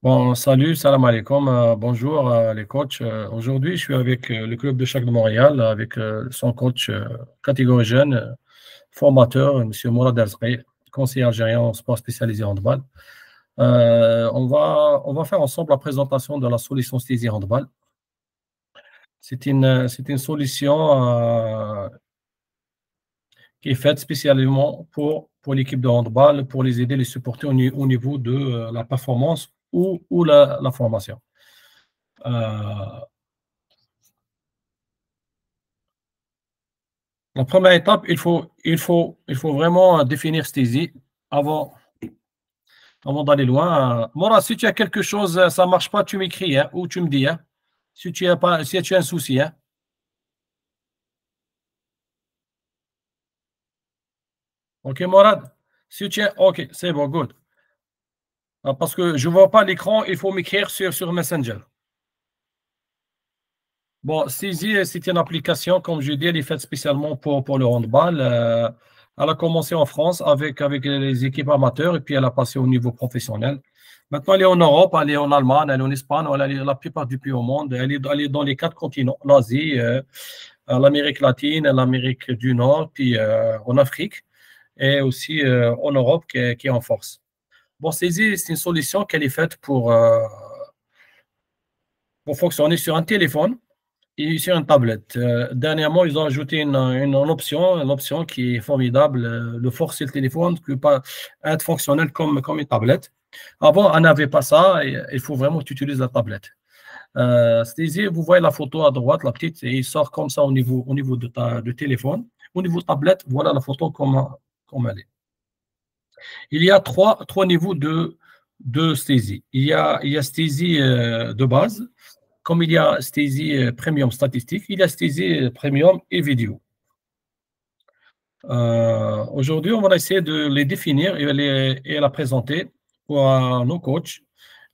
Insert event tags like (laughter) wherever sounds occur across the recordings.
Bon, salut, salam alaikum, euh, bonjour euh, les coachs. Euh, aujourd'hui, je suis avec le club de chaque de Montréal, avec son coach catégorie jeune, formateur, M. Mourad Azré, conseiller algérien en sport spécialisé en handball. on, va, on va faire ensemble la présentation de la solution Stizy Handball. C'est une, solution qui est faite spécialement pour, l'équipe de handball, pour les aider, les supporter au niveau de la performance ou, la, formation. Euh, la première étape, il faut, il faut, il faut vraiment définir Stésie avant, avant d'aller loin. Mora, si tu as quelque chose, ça ne marche pas, tu m'écris hein, ou tu me dis. Hein, si, tu as pas, si tu as un souci. Hein. Ok, Morad? Si tu as, ok, c'est bon, good. Ah, parce que je ne vois pas l'écran, il faut m'écrire sur, sur Messenger. Bon, Saisie, c'est une application, comme je dis, elle est faite spécialement pour, pour le handball. Euh, elle a commencé en France avec, avec les équipes amateurs et puis elle a passé au niveau professionnel. Maintenant, elle est en Europe, elle est en Allemagne, elle est en Espagne, elle est la plupart du pays au monde. Elle est, elle est dans les quatre continents, l'Asie, euh, l'Amérique latine, l'Amérique du Nord, puis euh, en Afrique et aussi en Europe qui qui est en force. Bon, c'est une solution qui est faite pour, euh, pour fonctionner sur un téléphone et sur une tablette. Euh, dernièrement, ils ont ajouté une, une, option, une option qui est formidable, euh, de forcer le téléphone, que pas être fonctionnel comme, comme une tablette. Avant, on n'avait pas ça, et, il faut vraiment que tu utilises la tablette. Euh, vous voyez la photo à droite, la petite, et il sort comme ça au niveau, au niveau de ta de téléphone. Au niveau de tablette, voilà la photo comme, comme elle est. Il y a trois, trois niveaux de, de Il y a, il y a euh, de base, comme il y a sthésie euh, premium statistique, il y a sthésie euh, premium et vidéo. Aujourd'hui, on va essayer de les définir et, les, et la présenter pour nos coachs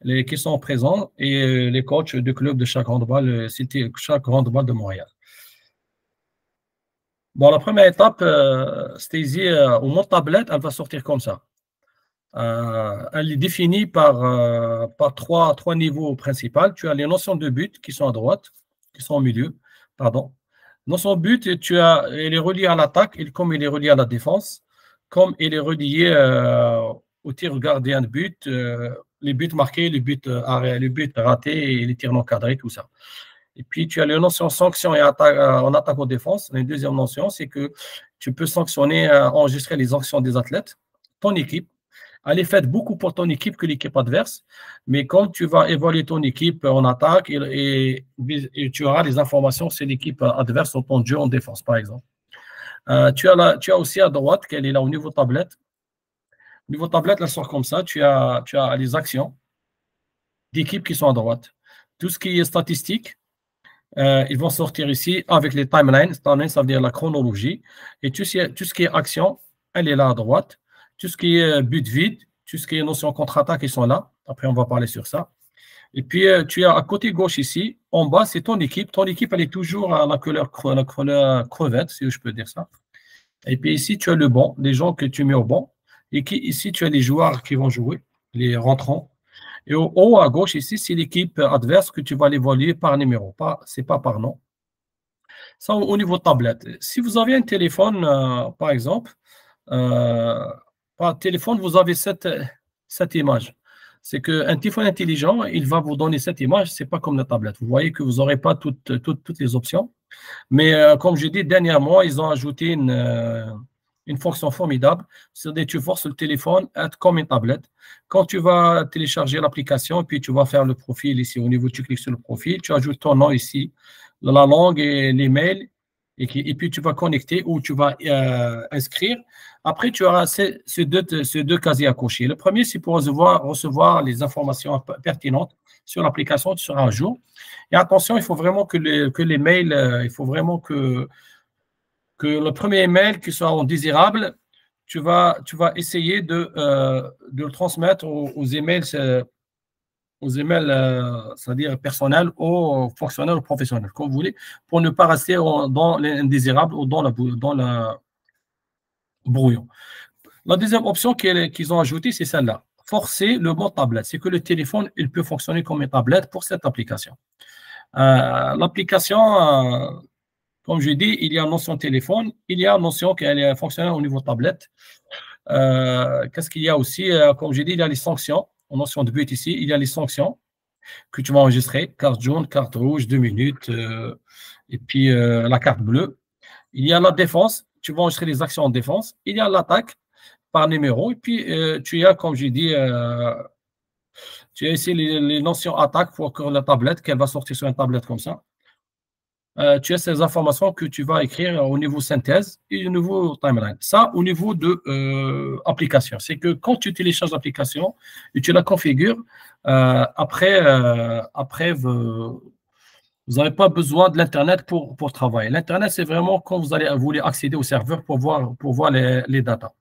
les, qui sont présents et les coachs du club de chaque handball, cité chaque handball de Montréal. Bon, la première étape, euh, euh, au tablette, elle va sortir comme ça. Euh, elle est définie par, euh, par trois, trois niveaux principaux. Tu as les notions de but qui sont à droite, qui sont au milieu, pardon. Notion de but, tu as, elle est reliée à l'attaque, comme il est relié à la défense, comme il est relié au tir gardien de but, les buts marqués, les buts, les buts ratés les tirs non cadrés, tout ça. Et puis, tu as les notions sanction et euh, en attaque ou défense. La deuxième notion, c'est que tu peux sanctionner, euh, enregistrer les actions des athlètes, ton équipe. Elle est faite beaucoup pour ton équipe que l'équipe adverse. Mais quand tu vas évaluer ton équipe en attaque, et, tu auras les informations sur l'équipe adverse ou ton jeu en défense, par exemple. Euh, tu, as tu as aussi à droite, qu'elle est là au niveau tablette. Au niveau tablette, elle sort comme ça. Tu as, tu as les actions d'équipes qui sont à droite. Tout ce qui est statistique, euh, ils vont sortir ici avec les timelines. Timeline, ça veut dire la chronologie. Et tout ce, qui est action, elle est là à droite. Tout ce qui est but vide, tout ce qui est notion contre-attaque, ils sont là. Après, on va parler sur ça. Et puis, euh, tu as à côté gauche ici, en bas, c'est ton équipe. Ton équipe, elle est toujours à la couleur, la couleur crevette, si je peux dire ça. Et puis ici, tu as le banc, les gens que tu mets au banc. Et qui, ici, tu as les joueurs qui vont jouer, les rentrants. Et au haut à gauche, ici, c'est l'équipe adverse que tu vas l'évaluer par numéro, pas, c'est pas par nom. Ça, au niveau tablette. Si vous avez un téléphone, euh, par exemple, euh, par téléphone, vous avez cette, cette image. C'est qu'un téléphone intelligent, il va vous donner cette image, c'est pas comme la tablette. Vous voyez que vous n'aurez pas toutes, toutes, toutes, les options. Mais euh, comme je dis, dernièrement, ils ont ajouté une, une fonction formidable. C'est-à-dire tu forces le téléphone à être comme une tablette. Quand tu vas télécharger l'application, puis tu vas faire le profil ici au niveau, tu cliques sur le profil, tu ajoutes ton nom ici, la langue et l'email, et, et puis tu vas connecter ou tu vas euh, inscrire. Après, tu auras ces, deux, ces deux casiers à cocher. Le premier, c'est pour recevoir, recevoir les informations pertinentes sur l'application, tu seras un jour. Et attention, il faut vraiment que les, que les mails, euh, il faut vraiment que que le premier email qui soit indésirable, tu vas, tu vas essayer de, euh, de le transmettre aux, emails, euh, aux emails euh, c'est-à-dire personnels ou fonctionnels ou professionnels, comme vous voulez, pour ne pas rester dans l'indésirable ou dans la, dans la brouillon. La deuxième option qu'ils ont ajoutée, c'est celle-là. forcer le mode tablette. C'est que le téléphone, il peut fonctionner comme une tablette pour cette application. Euh, l'application, euh, comme je dis, il y a notion téléphone, il y a notion qui est fonctionnelle au niveau tablette. Euh, qu'est-ce qu'il y a aussi? Comme je dis, il y a les sanctions. En notion de but ici, il y a les sanctions que tu vas enregistrer. Carte jaune, carte rouge, deux minutes, et puis la carte bleue. Il y a la défense, tu vas enregistrer les actions en défense. Il y a l'attaque par numéro. Et puis, tu as, comme je dis, tu as ici les, notions attaque pour que la tablette, qu'elle va sortir sur une tablette comme ça. Euh, tu as ces informations que tu vas écrire au niveau synthèse et au niveau timeline. Ça, au niveau de euh, application. C'est que quand tu télécharges l'application et tu la configures, euh, après, après vous n'avez pas besoin de l'Internet pour, pour travailler. L'Internet, c'est vraiment quand vous allez voulez accéder au serveur pour voir, pour voir les, les datas.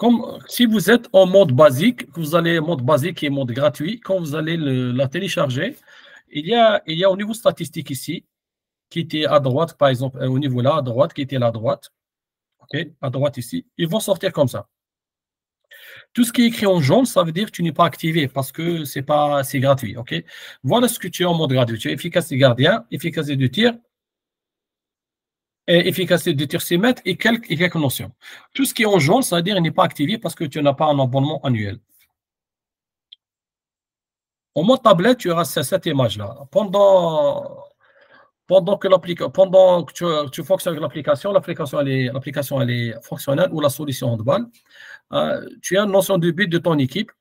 Comme si vous êtes en mode basique, vous allez mode basique et mode gratuit, quand vous allez la télécharger, il y, a, il y a au niveau statistique ici, qui était à droite, par exemple, euh, au niveau là, à droite, qui était là à droite, ok, à droite ici, ils vont sortir comme ça. Tout ce qui est écrit en jaune, ça veut dire que tu n'es pas activé parce que c'est pas gratuit. ok Voilà ce que tu es en mode gratuit. Tu es efficacité gardien, efficacité de tir, efficacité de tir mètres et quelques, et quelques notions. Tout ce qui est en jaune, ça veut dire qu'il n'est pas activé parce que tu n'as pas un abonnement annuel. Au mode tablette, tu auras cette image-là. Pendant, pendant que, pendant que tu, fonctionnes avec l'application, l'application est, est fonctionnelle ou la solution handball, euh, tu as une notion de but de ton équipe.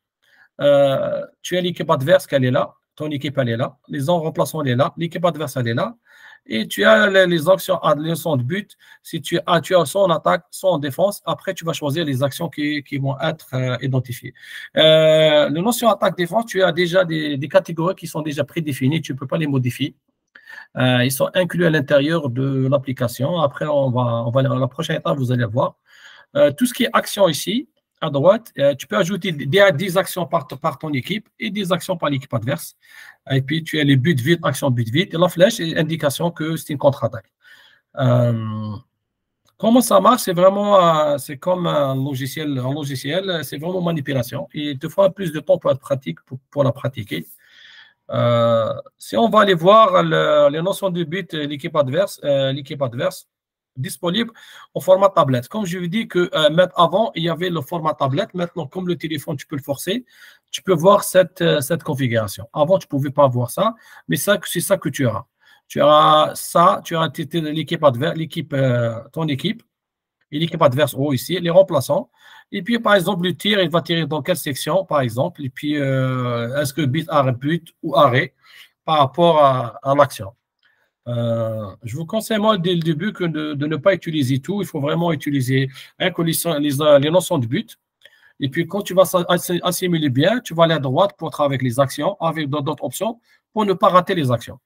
Euh, tu as l'équipe adverse qu'elle est là, ton équipe elle est là, les en remplaçants elle est là, l'équipe adverse elle est là, et tu as les, actions à leçon de but. Si tu as, tu as soit en attaque, soit en défense, après tu vas choisir les actions qui, qui vont être euh, identifiées. Euh, le notion attaque-défense, tu as déjà des, des, catégories qui sont déjà prédéfinies, tu ne peux pas les modifier. Euh, ils sont inclus à l'intérieur de l'application. Après, on va, on va, la prochaine étape, vous allez voir. Tout ce qui est action ici, à droite, euh, tu peux ajouter des, des actions par, ton équipe et des actions par l'équipe adverse. Et puis, tu as les buts vite, action but vite. Et la flèche est indication que c'est une contre-attaque. Euh, comment ça marche? C'est vraiment, euh, c'est comme un logiciel, un logiciel, c'est vraiment manipulation. Il te faut plus de temps pour être pratique, pour la pratiquer. si on va aller voir les notions de but, l'équipe adverse, l'équipe adverse, disponible au format tablette. Comme je vous dis que euh, avant, il y avait le format tablette. Maintenant, comme le téléphone, tu peux le forcer, tu peux voir cette, euh, configuration. Avant, tu ne pouvais pas voir ça, mais c'est ça que tu auras. Tu auras ça, tu auras l'équipe adverse, l'équipe, euh, ton équipe, et l'équipe adverse haut ici, les remplaçants. Et puis, par exemple, le tir, il va tirer dans quelle section, par exemple? Et puis, est-ce que but, arrêt, but ou arrêt par rapport à l'action? Euh, je vous conseille, moi, dès le début, que de, ne pas utiliser tout. Il faut vraiment utiliser hein, les, les, notions de but. Et puis, quand tu vas assimiler bien, tu vas aller à droite pour travailler avec les actions, avec d'autres options, pour ne pas rater les actions.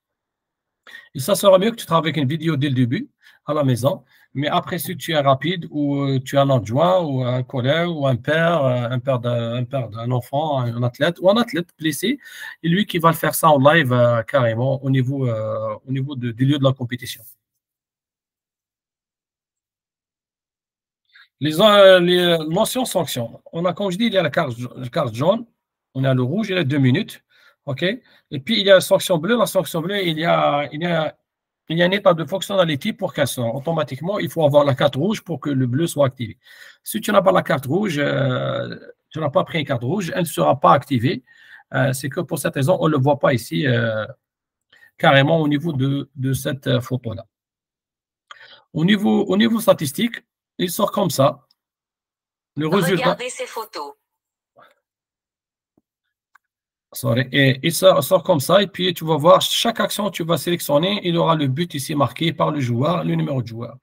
Et ça sera mieux que tu travailles avec une vidéo dès le début, à la maison. Mais après, si tu es rapide ou euh, tu as un adjoint ou un collègue ou un père, euh, un père d'un enfant, un athlète ou un athlète blessé, et lui qui va le faire ça en live euh, carrément au niveau, au niveau lieux de la compétition. Les, les mentions sanctions. On a, comme je dis, il y a la carte, carte jaune, on a le rouge, il y a deux minutes. OK? Et puis, il y a la sanction bleue. La sanction bleue, il y a, il y a il y a un état de fonctionnalité pour qu'elle soit. Automatiquement, il faut avoir la carte rouge pour que le bleu soit activé. Si tu n'as pas la carte rouge, euh, tu n'as pas pris une carte rouge, elle ne sera pas activée. Euh, c'est que pour cette raison, on ne le voit pas ici euh, carrément au niveau de, cette photo-là. Au niveau, au niveau statistique, il sort comme ça. Le Regardez ces photos. Et, et, ça sort comme ça. Et puis, tu vas voir, chaque action tu vas sélectionner, il aura le but ici marqué par le joueur, le numéro de joueur.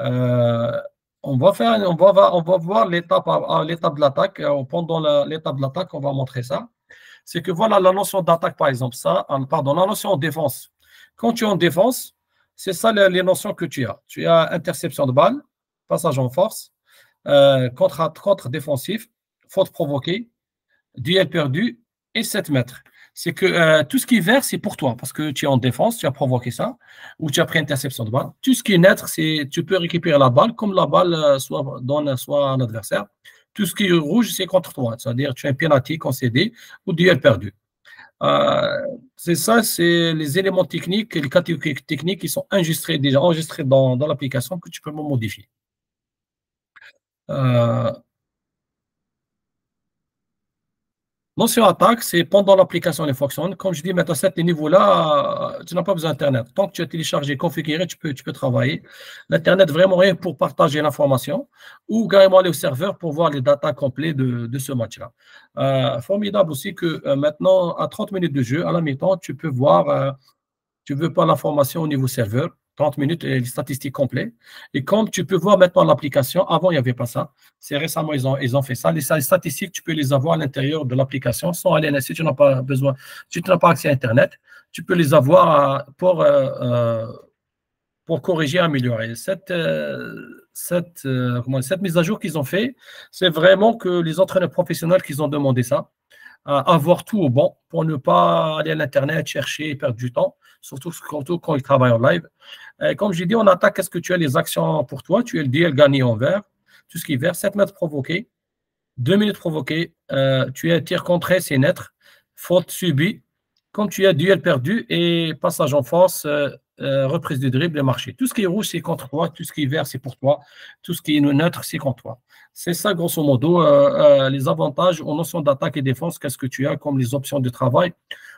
Euh, on, va faire, on, va, on va voir l'étape de l'attaque. Euh, pendant l'étape de l'attaque, on va montrer ça. C'est que voilà la notion d'attaque, par exemple. Ça, pardon, la notion de défense. Quand tu es en défense, c'est ça les, notions que tu as. Tu as interception de balle, passage en force, euh, contre, contre défensif, faute provoquée, duel perdu et 7 mètres. c'est que euh, tout ce qui est vert, c'est pour toi, parce que tu es en défense, tu as provoqué ça, ou tu as pris interception de balle. Tout ce qui est net, c'est tu peux récupérer la balle, comme la balle euh, soit donne soit un adversaire. Tout ce qui est rouge, c'est contre toi, c'est-à-dire tu as un penalty concédé ou duel perdu. Euh, c'est ça, c'est les éléments techniques, les catégories techniques qui sont enregistrés déjà enregistrés dans, dans l'application que tu peux modifier. Notion attaque, c'est pendant l'application les fonctionne. Comme je dis, maintenant, à ce niveau-là, tu n'as pas besoin d'Internet. Tant que tu as téléchargé, configuré, tu peux, tu peux travailler. L'Internet, vraiment rien pour partager l'information ou carrément aller au serveur pour voir les datas complets de, de ce match-là. Euh, formidable aussi que euh, maintenant, à 30 minutes de jeu, à la mi-temps, tu peux voir, euh, tu veux pas l'information au niveau serveur. 30 minutes et les statistiques complètes. Et comme tu peux voir maintenant l'application, avant, il n'y avait pas ça. C'est récemment, ils ont, ils ont fait ça. Les, statistiques, tu peux les avoir à l'intérieur de l'application sans aller, si tu n'as pas besoin, si tu n'as pas accès à Internet, tu peux les avoir pour, euh, euh, pour corriger, améliorer. Cette, euh, cette, comment, cette mise à jour qu'ils ont fait, c'est vraiment que les entraîneurs professionnels qu'ils ont demandé ça, avoir tout au bon pour ne pas aller à l'Internet, chercher et perdre du temps surtout, quand ils travaillent en live. Euh, comme j'ai dit, on attaque, est-ce que tu as les actions pour toi? Tu as le DL gagné en vert, tout ce qui est vert, 7 mètres provoqués, 2 minutes provoquées, euh, tu as tir contré, c'est net, faute subie, comme tu as duel perdu et passage en force, euh, reprise du dribble et marché. Tout ce qui est rouge, c'est contre toi, tout ce qui est vert, c'est pour toi, tout ce qui est neutre, c'est contre toi. C'est ça, grosso modo, les avantages aux notions d'attaque et défense, qu'est-ce que tu as comme les options de travail?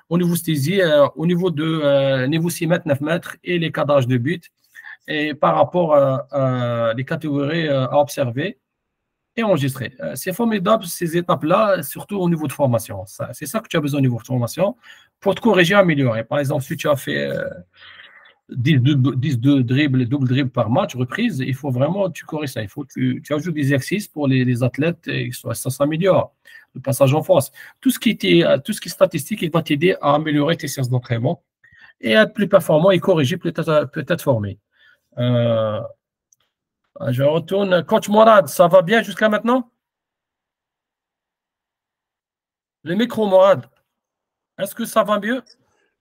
Au niveau stésie, euh, au niveau de euh, niveau 6 mètres, 9 mètres et les cadrages de but, et par rapport à, les catégories euh, à observer et enregistrer. C'est formidable ces étapes-là, surtout au niveau de formation. C'est ça que tu as besoin au niveau de formation pour te corriger, améliorer. Par exemple, si tu as fait 10, de dribbles, double dribble par match, reprise, il faut vraiment tu corriges ça. Il faut tu, tu ajoutes des exercices pour les, les athlètes et que ça s'améliore le passage en force. Tout ce qui, était, tout ce qui est statistique, il va t'aider à améliorer tes séances d'entraînement et à être plus performant et corriger, peut-être peut formé. Euh, je retourne. Coach Morad, ça va bien jusqu'à maintenant? Le micro, Morad. Est-ce que ça va mieux?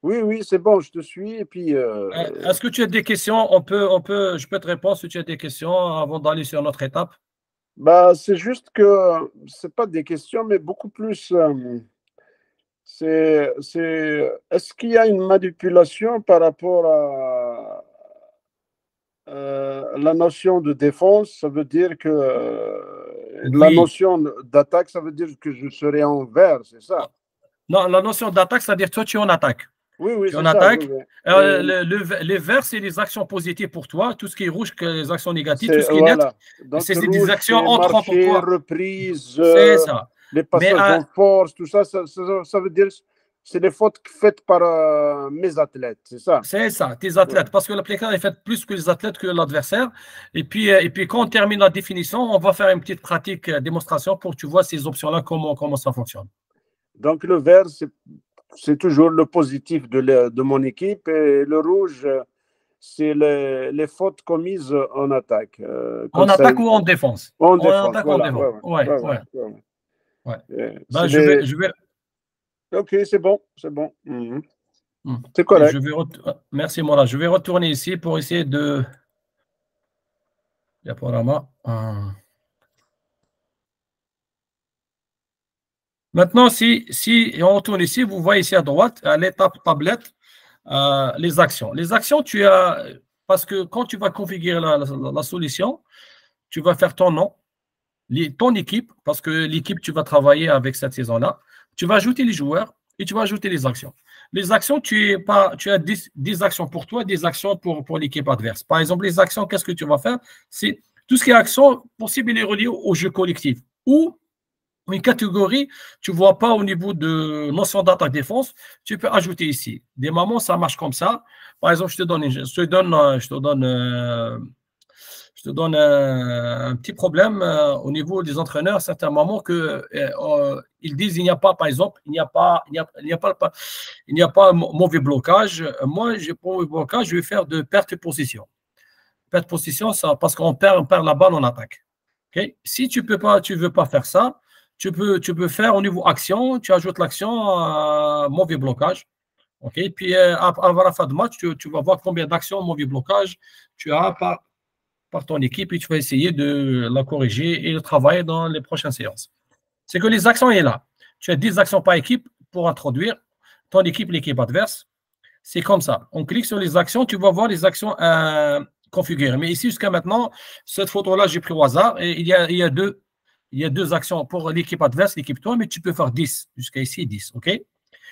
Oui, oui, c'est bon, je te suis. Et puis. Euh, euh, est-ce que tu as des questions? On peut, on peut, Je peux te répondre si tu as des questions avant d'aller sur notre étape. Bah, c'est juste que c'est pas des questions, mais beaucoup plus. Euh, c'est, c'est, est-ce qu'il y a une manipulation par rapport à euh, la notion de défense? Ça veut dire que euh, la notion d'attaque, ça veut dire que je serai en vert, c'est ça? Non, la notion d'attaque, ça veut dire toi, tu es en attaque. Oui, oui, on attaque. Euh, le, les verts, c'est les actions positives pour toi. Tout ce qui est rouge, c'est les actions négatives. Tout ce qui est net, c'est des actions entrant pour toi. reprise, euh, ça. les passages en euh, force, tout ça, ça, ça, veut dire c'est des fautes faites par mes athlètes, c'est ça? C'est ça, tes athlètes. Parce que l'application est faite plus que les athlètes que l'adversaire. Et puis, et puis, quand on termine la définition, on va faire une petite pratique démonstration pour que tu vois ces options-là, comment, comment ça fonctionne. Donc, le vert, c'est c'est toujours le positif de, de, mon équipe et le rouge, c'est les, les, fautes commises en attaque. Euh, en attaque ou en défense? En défense. attaque ou en défense. Ouais, ouais. ouais, ben, je, vais, je vais. Ok, c'est bon, c'est bon. Mhm. Hmm. C'est correct. Je vais Merci, Mola. Je vais retourner ici pour essayer de. Diaporama. Hum. Maintenant, si, si on retourne ici, vous voyez ici à droite, à l'étape tablette, euh, les actions. Les actions, tu as, parce que quand tu vas configurer la, solution, tu vas faire ton nom, ton équipe, parce que l'équipe, tu vas travailler avec cette saison-là. Tu vas ajouter les joueurs et tu vas ajouter les actions. Les actions, tu, tu as 10, actions pour toi, des actions pour, pour l'équipe adverse. Par exemple, les actions, qu'est-ce que tu vas faire? C'est tout ce qui est action, possible, il est relié au jeu collectif. Ou une catégorie, tu ne vois pas au niveau de notion d'attaque-défense, tu peux ajouter ici. Des moments, ça marche comme ça. Par exemple, je te donne, je te donne, je te donne, euh, je te donne un, petit problème euh, au niveau des entraîneurs certains moments que euh, ils disent il n'y a pas, par exemple, il n'y a pas, il a, pas, il pas mauvais blocage. Moi, j'ai pour mauvais blocage, je vais faire de perte de position. Perte de position, ça, parce qu'on perd, on perd la balle en attaque. Si tu peux pas, tu veux pas faire ça, tu peux, tu peux faire au niveau action, tu ajoutes l'action mauvais blocage. OK? Puis avant la fin de match, tu, vas voir combien d'actions mauvais blocage tu as par, par ton équipe et tu vas essayer de la corriger et de travailler dans les prochaines séances. C'est que les actions sont là. Tu as 10 actions par équipe pour introduire ton équipe, l'équipe adverse. C'est comme ça. On clique sur les actions, tu vas voir les actions euh, configurées. Mais ici, jusqu'à maintenant, cette photo-là, j'ai pris au hasard et il y a, il y a deux il y a deux actions pour l'équipe adverse, l'équipe toi, mais tu peux faire 10. Jusqu'à ici, 10. OK?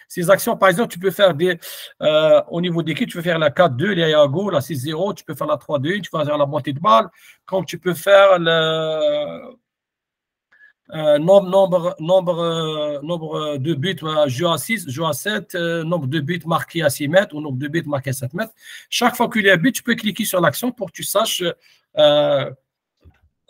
Ces actions, par exemple, tu peux faire des. Euh, au niveau d'équipe, tu peux faire la 4-2, la go, la 6-0, tu peux faire la 3-2, tu peux faire la moitié de balle. Comme tu peux faire le. Euh, nombre, euh, de buts joué à 6, joué à 7, nombre de buts marqués à 6 mètres ou nombre de buts marqués à 7 mètres. Chaque fois qu'il y a un but, tu peux cliquer sur l'action pour que tu saches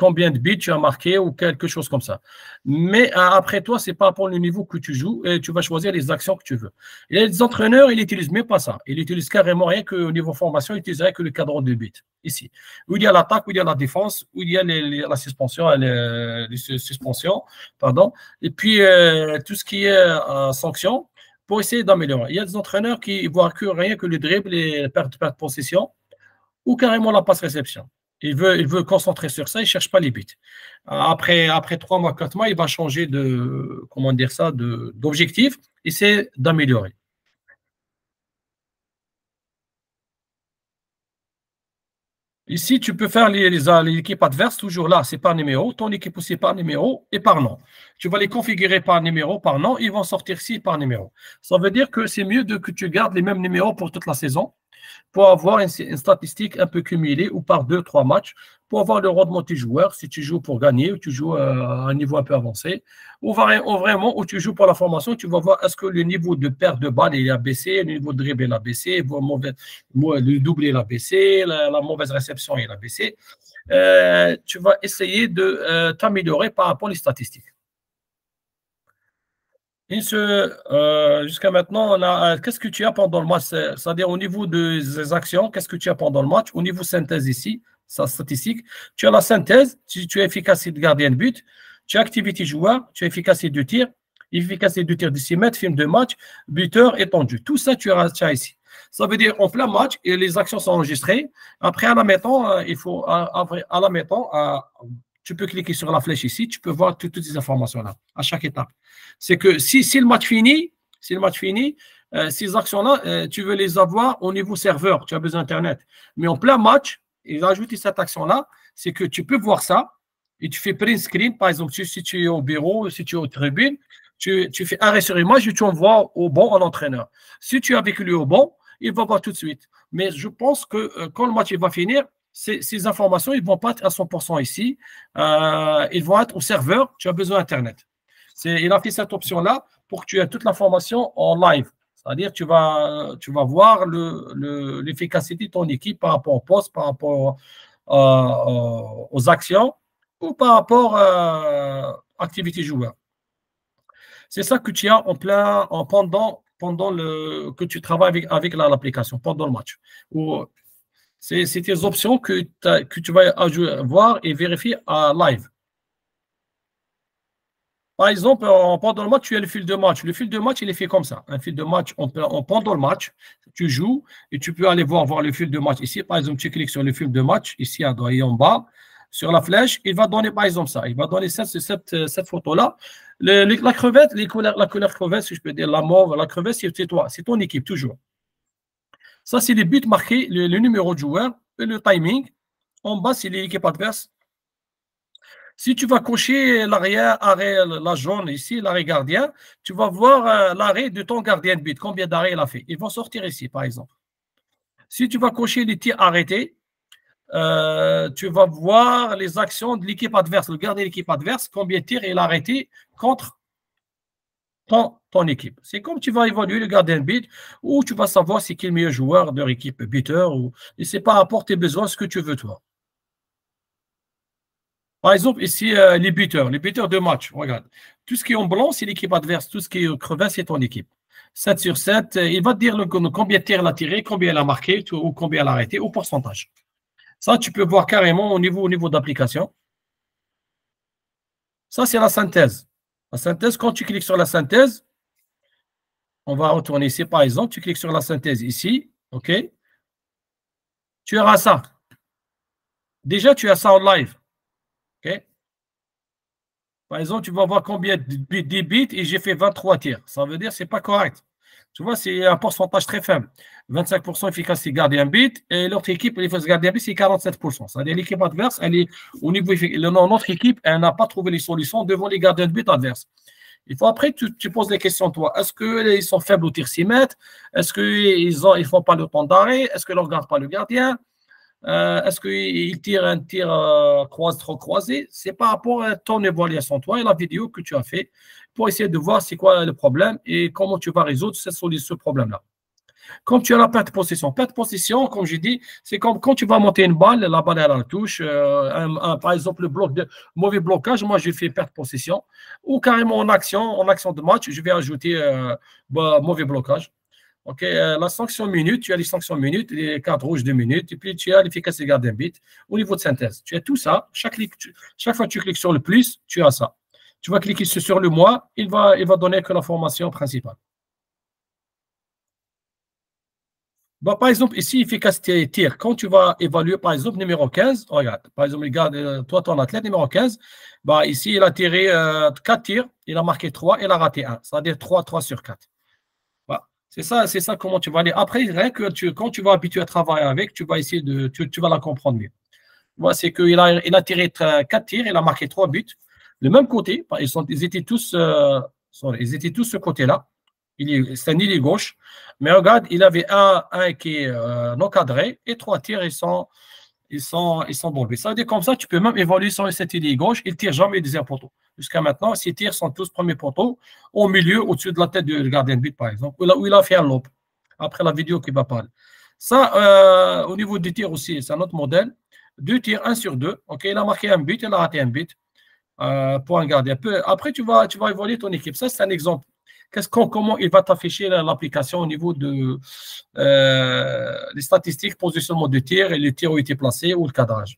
combien de bits tu as marqué ou quelque chose comme ça. Mais euh, après toi, c'est pas pour le niveau que tu joues et tu vas choisir les actions que tu veux. Et les entraîneurs, ils n'utilisent même pas ça. Ils utilisent carrément rien qu'au niveau formation, ils utilisent rien que le cadre de bits. Ici. Où il y a l'attaque, où il y a la défense, où il y a la suspension, les, suspensions, pardon. Et puis, euh, tout ce qui est euh, sanction pour essayer d'améliorer. Il y a des entraîneurs qui voient que rien que le dribble et la perte, perte de possession ou carrément la passe réception. Il veut, concentrer sur ça, il ne cherche pas les bits. Après, après 3 mois, 4 mois, il va changer de, comment dire ça, d'objectif, et c'est d'améliorer. Ici, tu peux faire l'équipe adverse toujours là, c'est par numéro. Ton équipe aussi par numéro et par nom. Tu vas les configurer par numéro, par nom. Ils vont sortir ici par numéro. Ça veut dire que c'est mieux que tu gardes les mêmes numéros pour toute la saison pour avoir une, statistique un peu cumulée ou par deux, trois matchs pour avoir le rendement du joueur, si tu joues pour gagner ou tu joues euh, à un niveau un peu avancé, ou vraiment où tu joues pour la formation, tu vas voir est-ce que le niveau de perte de balle est a baissé, le niveau de dribble a baissé, le doublé a baissé, la, mauvaise réception est a baissé. Euh, tu vas essayer de euh, t'améliorer par rapport aux statistiques. Euh, jusqu'à maintenant, on euh, qu'est-ce que tu as pendant le match? C'est-à-dire au niveau des actions, qu'est-ce que tu as pendant le match? Au niveau synthèse ici, sa statistique, tu as la synthèse, tu, as efficacité de gardien de but, tu as activité joueur, tu as efficacité de tir, efficacité de tir de 6 mètres, film de match, buteur étendu. Tout ça, tu as, ici. Ça veut dire en plein match, et les actions sont enregistrées. Après, à la mettant, euh, il faut, à, à la mettant, tu peux cliquer sur la flèche ici, tu peux voir toutes, ces informations-là, à chaque étape. C'est que si, le match finit, si le match finit, euh, ces actions-là, euh, tu veux les avoir au niveau serveur, tu as besoin d'Internet. Mais en plein match, ils ajoutent cette action-là, c'est que tu peux voir ça, et tu fais print screen, par exemple, si tu es au bureau, si tu es au tribune, tu, fais arrêt sur image et tu envoies au bon en entraîneur. Si tu as avec lui au bon, il va voir tout de suite. Mais je pense que euh, quand le match va finir, ces, informations, ils ne vont pas être à 100% ici. Euh, ils vont être au serveur. Tu as besoin d'Internet. Il a fait cette option-là pour que tu aies toute l'information en live. C'est-à-dire tu vas, tu vas voir l'efficacité le, de ton équipe par rapport au poste, par rapport euh, aux actions ou par rapport à l'activité joueur. C'est ça que tu as en plein, en pendant, pendant le, que tu travailles avec, avec l'application, pendant le match. Ou c'est des options que, tu vas voir et vérifier en live. Par exemple, pendant le match, tu as le fil de match. Le fil de match, il est fait comme ça. Un fil de match, on, pendant le match, tu joues et tu peux aller voir, le fil de match ici. Par exemple, tu cliques sur le fil de match, ici à droite en bas, sur la flèche. Il va donner, par exemple, ça. Il va donner cette, cette, cette photo-là. La crevette, les couleurs, la couleur crevette, si je peux dire, la mauve, la crevette, c'est toi, c'est ton équipe, toujours. Ça, c'est les buts marqués, le, numéro de joueur et le timing. En bas, c'est l'équipe adverse. Si tu vas cocher l'arrière, arrêt, la jaune ici, l'arrêt gardien, tu vas voir euh, l'arrêt de ton gardien de but, combien d'arrêts il a fait? Ils vont sortir ici, par exemple. Si tu vas cocher les tirs arrêtés, euh, tu vas voir les actions de l'équipe adverse, le gardien de l'équipe adverse, combien de tirs il a arrêté contre ton, équipe. C'est comme tu vas évaluer le gardien de but ou tu vas savoir c'est qui le meilleur joueur de leur équipe, buteur, ou, c'est par rapport tes besoins, ce que tu veux toi. Par exemple, ici, euh, les buteurs, les buteurs de match, regarde. Tout ce qui est en blanc, c'est l'équipe adverse. Tout ce qui est crevé, c'est ton équipe. 7 sur 7, euh, il va te dire combien de tirs il a tiré, combien il a marqué, ou combien il a arrêté, au pourcentage. Ça, tu peux voir carrément au niveau, au niveau d'application. Ça, c'est la synthèse. La synthèse, quand tu cliques sur la synthèse, on va retourner ici, par exemple, tu cliques sur la synthèse ici, OK? Tu auras ça. Déjà, tu as ça en live. OK? Par exemple, tu vas voir combien de bits, et j'ai fait 23 tirs. Ça veut dire que ce n'est pas correct. Tu vois, c'est un pourcentage très faible. 25% efficacité garder un bit et l'autre équipe, il faut se garder un bit, c'est 47%. C'est-à-dire l'équipe adverse, elle est au niveau notre équipe, elle n'a pas trouvé les solutions devant les gardiens de but adverses. Il faut après, tu, tu poses les questions, toi. Est-ce qu'ils sont faibles au tir 6 mètres? Est-ce qu'ils ne ils font pas le temps d'arrêt? Est-ce qu'ils ne regardent pas le gardien? Euh, Est-ce qu'ils tirent un tir euh, croise, trop croisé? C'est par rapport à ton évaluation, toi, et la vidéo que tu as fait pour essayer de voir c'est quoi le problème et comment tu vas résoudre ce, ce problème-là. Quand tu as la perte de possession, perte de possession, comme j'ai dit, c'est comme quand tu vas monter une balle, la balle elle la touche, euh, par exemple le bloc de mauvais blocage, moi j'ai fait perte de possession, ou carrément en action, en action de match, je vais ajouter euh, bah, mauvais blocage. Ok, euh, la sanction minute, tu as les sanctions minutes, les cartes rouges de minutes, et puis tu as l'efficacité garde un bit au niveau de synthèse. Tu as tout ça. Chaque, chaque fois que tu cliques sur le plus, tu as ça. Tu vas cliquer sur le mois, il va, il va donner que l'information principale. Bah, par exemple, ici, efficacité tir. Quand tu vas évaluer, par exemple, numéro 15, regarde, par exemple, regarde, euh, toi, ton athlète numéro 15, bah, ici, il a tiré 4 euh, tirs, il a marqué 3, il a raté 1, c'est-à-dire 3, 3 sur 4. Bah, c'est ça, c'est ça comment tu vas aller. Après, rien que tu, quand tu vas habituer à travailler avec, tu vas essayer de, tu, vas la comprendre mieux. Bah, c'est qu'il a, il a tiré 4 tirs, il a marqué 3 buts. Le même côté, ils étaient tous, euh, ils étaient tous ce côté-là c'est un île gauche. Mais regarde, il avait un, un qui est euh, non cadré et trois tirs, ils sont, ils sont, ils sont bombés. Ça veut dire comme ça, tu peux même évoluer sur cette île gauche. Il ne tire jamais deuxième poteau. Jusqu'à maintenant, ses tirs sont tous premiers poteaux, au milieu, au-dessus de la tête du gardien de but, par exemple, où il a, fait un lob, après la vidéo qui va parler. Ça, euh, au niveau des tirs aussi, c'est un autre modèle. Deux tirs, un sur deux. OK, il a marqué un but, il a raté un but euh, pour un gardien. Après, tu vas, tu vas évoluer ton équipe. Ça, c'est un exemple comment il va t'afficher l'application au niveau de euh, les statistiques, positionnement de tir et les tirs ont été placés ou le cadrage?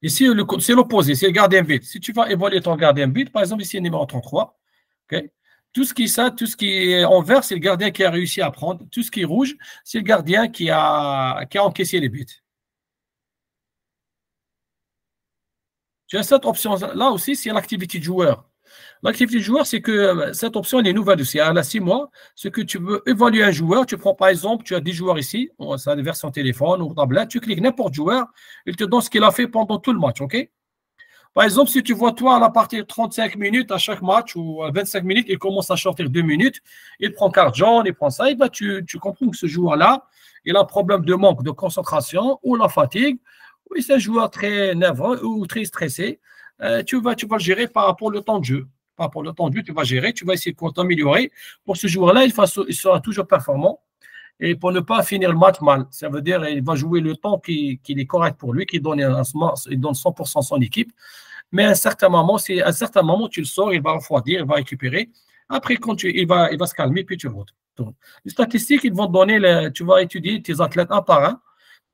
Ici, c'est l'opposé, c'est le gardien but. Si tu vas évaluer ton gardien but, par exemple, ici, numéro 33, tout ce qui est ça, tout ce qui est en vert, c'est le gardien qui a réussi à prendre. Tout ce qui est rouge, c'est le gardien qui a, qui a encaissé les buts. Tu as cette option-là aussi, c'est l'activité joueur. L'activité du joueur, c'est que euh, cette option, est nouvelle aussi. Elle a six mois. Ce que tu veux évaluer un joueur, tu prends par exemple, tu as 10 joueurs ici, c'est la version téléphone ou tablette, tu cliques n'importe joueur, il te donne ce qu'il a fait pendant tout le match, OK? Par exemple, si tu vois toi, à la partir de 35 minutes à chaque match ou à 25 minutes, il commence à sortir 2 minutes, il prend carte il prend ça, et ben tu, tu comprends que ce joueur-là, il a un problème de manque de concentration ou la fatigue, ou c'est un joueur très nerveux ou très stressé. Euh, tu, vas, tu vas le gérer par rapport au temps de jeu par rapport au temps de jeu, tu vas gérer, tu vas essayer de t'améliorer. Pour ce joueur-là, il, il, sera toujours performant. Et pour ne pas finir le match mal, ça veut dire qu'il va jouer le temps qui, est correct pour lui, qui donne, il donne 100% son équipe. Mais à un certain moment, à un certain moment, tu le sors, il va refroidir, il va récupérer. Après, quand tu, il, va, il va se calmer, puis tu votes. les statistiques, ils vont donner, tu vas étudier tes athlètes un par un.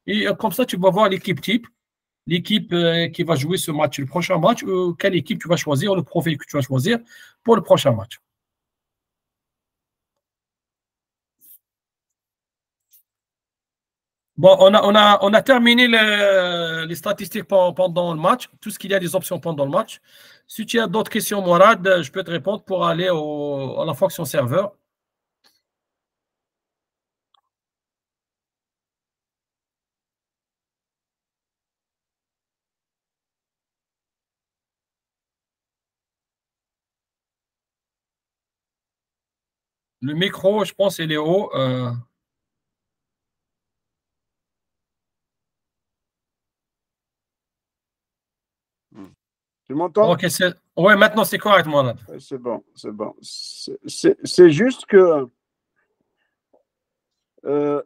Et euh, comme ça, tu vas voir l'équipe type l'équipe euh, qui va jouer ce match, le prochain match, ou quelle équipe tu vas choisir, le profil que tu vas choisir pour le prochain match. Bon, on a, on a, on a terminé les statistiques pendant le match, tout ce qu'il y a des options pendant le match. Si tu as d'autres questions, Mourad, je peux te répondre pour aller à la fonction serveur. Le micro, je pense, il est haut. Euh. Tu m'entends? Ok, ouais, maintenant c'est correct, moi. C'est bon, c'est bon. C'est juste que euh,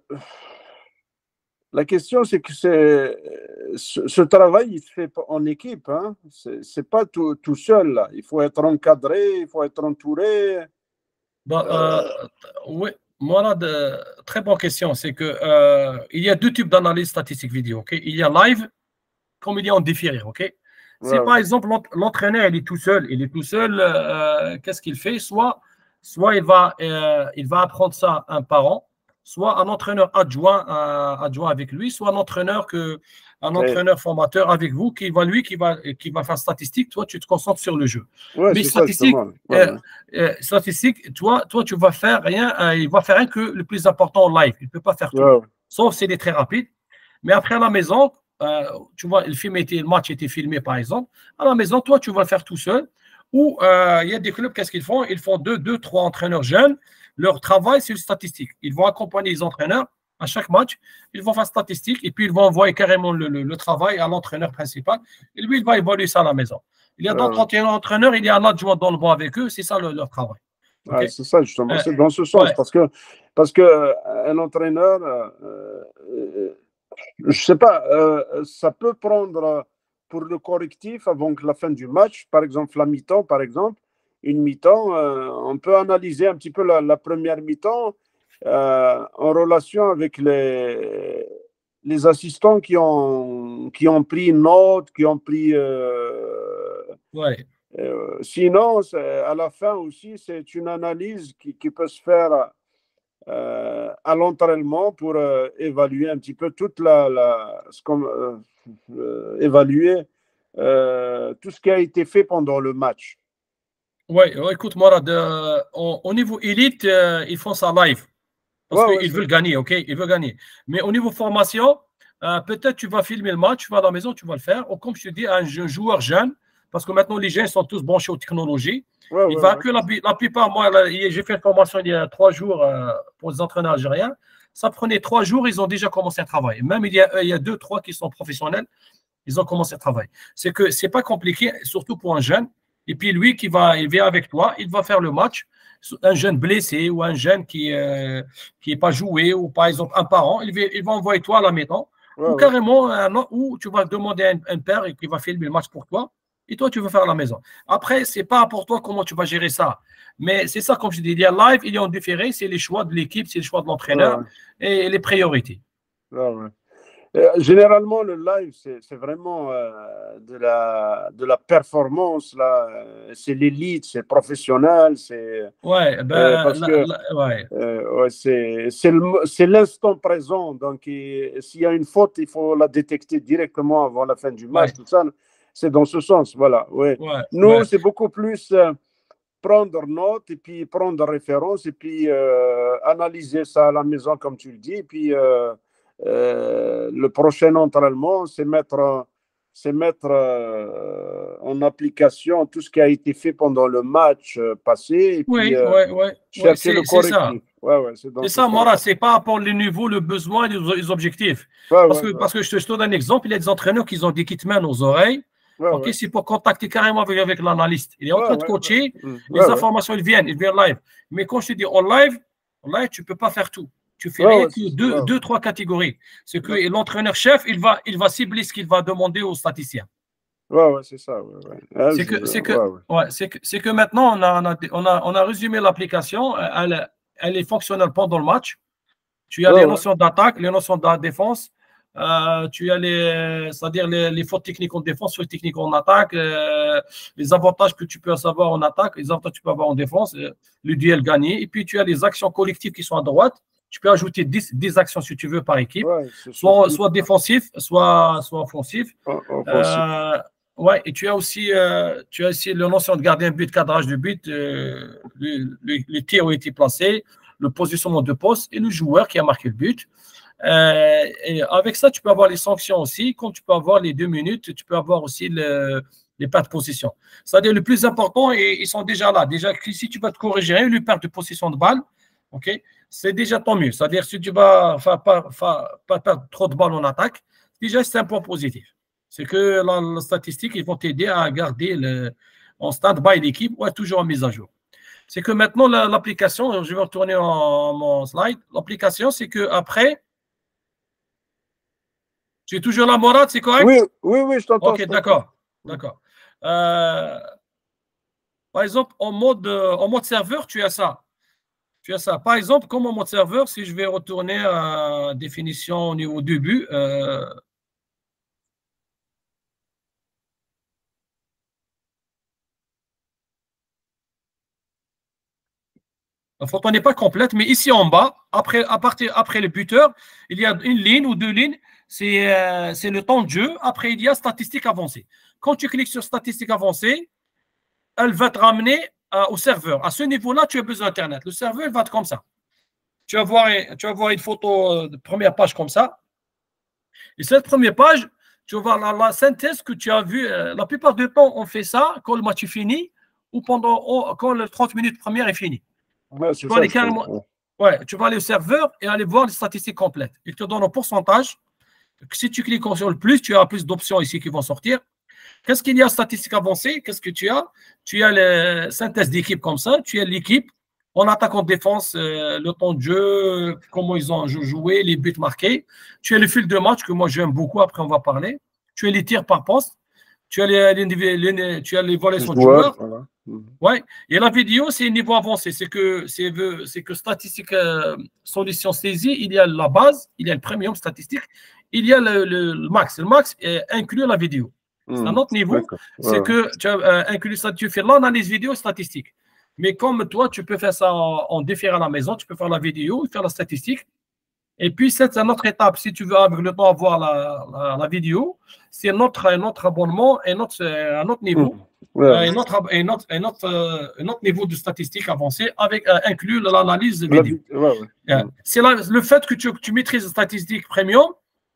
la question, c'est que ce, travail, il se fait en équipe. Hein? Ce n'est pas tout, tout, seul. Là. Il faut être encadré, il faut être entouré. Bon, euh, oui, moi, de, très bonne question. C'est que euh, il y a deux types d'analyse statistique vidéo. Il y a live, comme il y a en différé. ok? Si par exemple l'entraîneur il est tout seul, il est tout seul, euh, qu'est-ce qu'il fait? Soit, soit il va, euh, il va apprendre ça à un parent, soit un entraîneur adjoint, adjoint avec lui, soit un entraîneur que, un entraîneur formateur avec vous qui va lui qui va qui va faire statistique. Toi, tu te concentres sur le jeu. Mais statistique, statistique, toi, toi, tu vas faire rien. il va faire rien que le plus important en live. Il peut pas faire tout, sauf s'il est très rapide. Mais après à la maison, euh, tu vois, le film était, le match était filmé par exemple. À la maison, toi, tu vas le faire tout seul. Ou euh, il y a des clubs, qu'est-ce qu'ils font? Ils font deux, deux, trois entraîneurs jeunes. Leur travail, c'est le statistique. Ils vont accompagner les entraîneurs à chaque match. Ils vont faire statistique et puis ils vont envoyer carrément le, le, travail à l'entraîneur principal. Et lui, il va évaluer ça à la maison. Il y a d'autres entraîneurs, il y a un adjoint dans le banc avec eux. C'est ça leur travail. c'est ça, justement. c'est dans ce sens. Parce que, parce que euh, un entraîneur, je ne sais pas, euh, ça peut prendre pour le correctif avant la fin du match, par exemple la mi-temps, par exemple, une mi-temps, euh, on peut analyser un petit peu la, première mi-temps euh, en relation avec les, les assistants qui ont, qui ont pris note, qui ont pris... ouais. sinon, à la fin aussi, c'est une analyse qui, qui peut se faire euh, à l'entraînement pour euh, évaluer un petit peu toute la, la ce euh, évaluer tout ce qui a été fait pendant le match. Oui, écoute, Morad, au, niveau élite, ils font ça live. Parce qu'ils veulent gagner, OK? Ils veulent gagner. Mais au niveau formation, peut-être tu vas filmer le match, tu vas à la maison, tu vas le faire. Ou comme je te dis, un joueur jeune, parce que maintenant les jeunes sont tous branchés aux technologies il va que la, plupart, moi, j'ai fait une formation il y a trois jours euh, pour les entraîneurs algériens. Ça prenait trois jours, ils ont déjà commencé à travailler. Même il y a, il y a deux, trois qui sont professionnels, ils ont commencé à travailler. C'est que c'est pas compliqué, surtout pour un jeune. Et puis lui qui va, il vient avec toi, il va faire le match. Un jeune blessé ou un jeune qui n'est euh, pas joué ou par exemple un parent, il va, il va envoyer toi à la maison. ou carrément, un, ou tu vas demander à un, un père qui va filmer le match pour toi et toi, tu veux faire à la maison. Après, c'est pas pour toi comment tu vas gérer ça. Mais c'est ça, comme je dis, il y a live, il y a en différé, c'est les choix de l'équipe, c'est les choix de l'entraîneur et les priorités. Généralement, le live, c'est vraiment euh, de, la, de la performance. Euh, c'est l'élite, c'est professionnel. C'est, ouais, ben, ouais. c'est l'instant présent. Donc, s'il y a une faute, il faut la détecter directement avant la fin du match. Tout ça, c'est dans ce sens, voilà. Ouais. Nous, c'est beaucoup plus euh, prendre note et puis prendre référence et puis euh, analyser ça à la maison, comme tu le dis. Et puis euh, le prochain entraînement, c'est mettre, c'est mettre en application tout ce qui a été fait pendant le match passé. Et puis, oui, chercher le correctif. c'est ça, Mora, c'est pas rapport le niveau, le besoin, les, objectifs. parce, que, parce que je te, donne un exemple, il y a des entraîneurs qui ont des kitmans aux oreilles ok, c'est pour contacter carrément avec, avec l'analyste. Il est en train de coacher, mm. les informations ils viennent, ils viennent live. Mais quand je te dis en live, en live, tu ne peux pas faire tout. Tu fais rien que deux, deux, trois catégories. C'est que l'entraîneur-chef, il va, il va cibler ce qu'il va demander aux statisticiens. Ouais, ouais, c'est ça. c'est que, c'est que, c'est que, maintenant, on a, on a, on a, résumé l'application. Elle, elle est fonctionnelle pendant le match. Tu as les notions d'attaque, les notions de défense, euh, tu as les, c'est-à-dire les, fautes techniques en défense, fautes techniques en attaque, euh, les avantages que tu peux avoir en attaque, les avantages que tu peux avoir en défense, euh, le duel gagné. Et puis tu as les actions collectives qui sont à droite. Tu peux ajouter 10, 10 actions si tu veux par équipe, soit, soit défensif, soit, soit offensif. ouais, et tu as aussi, tu as aussi le notion de gardien but, cadrage de but, les tirs ont été placés, le positionnement de poste et le joueur qui a marqué le but. Euh, et avec ça, tu peux avoir les sanctions aussi. Comme tu peux avoir les deux minutes, tu peux avoir aussi les pertes de position. C'est-à-dire le plus important, et ils sont déjà là. Déjà, si tu vas te corriger une perte de position de balle, ok, c'est déjà tant mieux. C'est-à-dire si tu vas pas, pas, perdre trop de balles en attaque, déjà c'est un point positif. C'est que la, statistique, ils vont t'aider à garder le, en stand-by l'équipe ou toujours en mise à jour. C'est que maintenant, l'application, je vais retourner en mon slide, l'application, c'est que après, tu es toujours là, Morad, c'est correct? Oui, oui, oui, je t'entends. Ok, d'accord. D'accord. Euh, par exemple, en mode, en mode serveur, tu as ça. Ça. Par exemple, comme serveur si je vais retourner à définition au niveau début, euh, La photo n'est pas complète, mais ici en bas, après, à partir, après le buteur, il y a une ligne ou deux lignes, c'est euh, le temps de jeu. Après, il y a statistiques avancées. Quand tu cliques sur statistiques avancées, elle va te ramener euh, au serveur. À ce niveau-là, tu as besoin d'Internet. Le serveur va être comme ça. Tu vas voir, tu vas voir une photo euh, de première page comme ça. Et cette première page, tu vas voir la, synthèse que tu as vue. la plupart du temps, on fait ça quand le match est fini ou pendant oh, quand les 30 minutes premières est fini. Ouais, tu, vas aller ouais. tu vas aller au serveur et aller voir les statistiques complètes. Il te donne un pourcentage. Si tu cliques sur le plus, tu as plus d'options ici qui vont sortir. Qu'est-ce qu'il y a en statistiques avancées Qu'est-ce que tu as? Tu as la synthèse d'équipe comme ça. Tu as l'équipe en attaque, en défense, euh, le temps de jeu, comment ils ont joué, les buts marqués. Tu as le fil de match que moi j'aime beaucoup. Après, on va parler. Tu as les tirs par poste. Tu as les, tu as les volets sur joueurs. Voilà. Mhm. Ouais. Et la vidéo, c'est niveau avancé. C'est que, c'est, c'est que statistique euh, solution saisie, il y a la base, il y a le premium statistique, il y a le, max. Le max inclut la vidéo. C'est un autre niveau. C'est que tu as euh, tu fais l'analyse vidéo statistique. Mais comme toi, tu peux faire ça en, en à la maison, tu peux faire la vidéo, faire la statistique. Et puis, c'est une autre étape. Si tu veux avec le temps avoir la, la, vidéo, c'est un autre, un autre abonnement, un autre, un autre niveau. Mmh. Autre, niveau de statistique avancé avec euh, inclus l'analyse vidéo. Mmh. C'est le fait que tu, tu maîtrises la statistique premium,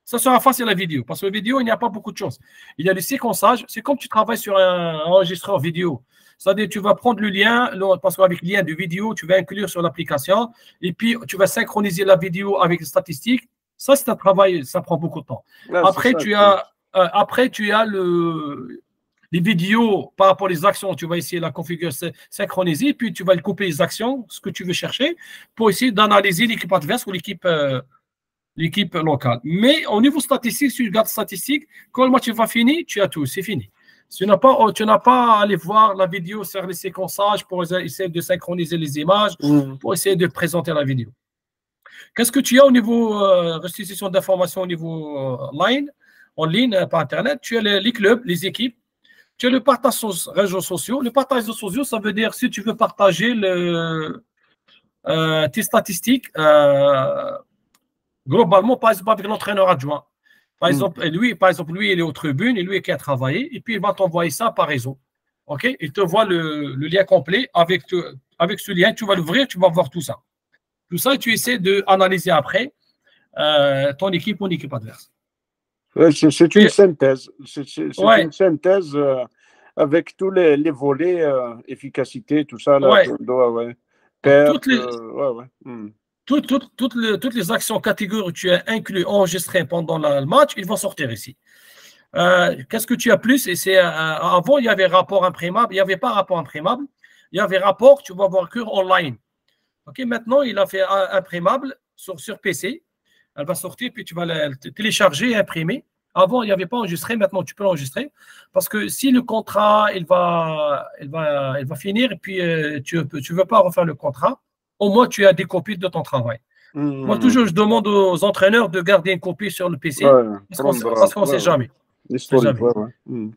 ça sera facile la vidéo. Parce que la vidéo, il n'y a pas beaucoup de choses. Il y a le séquençage. C'est comme tu travailles sur un enregistreur vidéo. C'est-à-dire, tu vas prendre le lien, parce qu'avec le lien de vidéo, tu vas inclure sur l'application, et puis tu vas synchroniser la vidéo avec les statistiques. Ça, c'est un travail, ça prend beaucoup de temps. après, tu as, euh, après, tu as le, les vidéos par rapport aux actions. Tu vas essayer de la configurer, synchroniser, puis tu vas couper les actions, ce que tu veux chercher, pour essayer d'analyser l'équipe adverse ou l'équipe euh, l'équipe locale. Mais au niveau statistique, si tu regardes statistique, quand le match va finir, tu as tout, c'est fini. Tu n'as pas, tu n'as pas à aller voir la vidéo sur les séquençages pour essayer de synchroniser les images, mm. pour essayer de présenter la vidéo. Qu'est-ce que tu as au niveau euh, restitution d'informations au niveau euh, line, en ligne, euh, par Internet? Tu as les, clubs, les équipes. Tu as le partage sur les réseaux sociaux. Le partage réseaux sociaux, ça veut dire si tu veux partager le, tes statistiques, globalement, par exemple, avec l'entraîneur adjoint. Par mm. exemple, lui, par exemple, lui, il est aux tribunes et lui qui a travaillé, et puis il va t'envoyer ça par réseau. OK? Il te voit le, lien complet. Avec, avec ce lien, tu vas l'ouvrir, tu vas voir tout ça. Tout ça, tu essaies d'analyser après euh, ton équipe ou équipe adverse. c'est une synthèse. C'est une synthèse euh, avec tous les, les volets, euh, efficacité, tout ça. Là, ouais. Les... Hmm toutes, les, actions catégories que tu as inclus, enregistrées pendant le match, ils vont sortir ici. Euh, qu'est-ce que tu as plus? C'est euh, Avant, il y avait rapport imprimable. Il n'y avait pas rapport imprimable. Il y avait rapport, tu vas voir que online. Ok, maintenant, il a fait imprimable sur, PC. Elle va sortir, puis tu vas la télécharger imprimer. Avant, il n'y avait pas enregistré. Maintenant, tu peux l'enregistrer. Parce que si le contrat, il va, il va, finir, et puis euh, tu ne veux pas refaire le contrat, au moins tu as des copies de ton travail. Hmm. Moi, toujours, je demande aux entraîneurs de garder une copie sur le PC parce qu'on ne sait jamais. Hmm.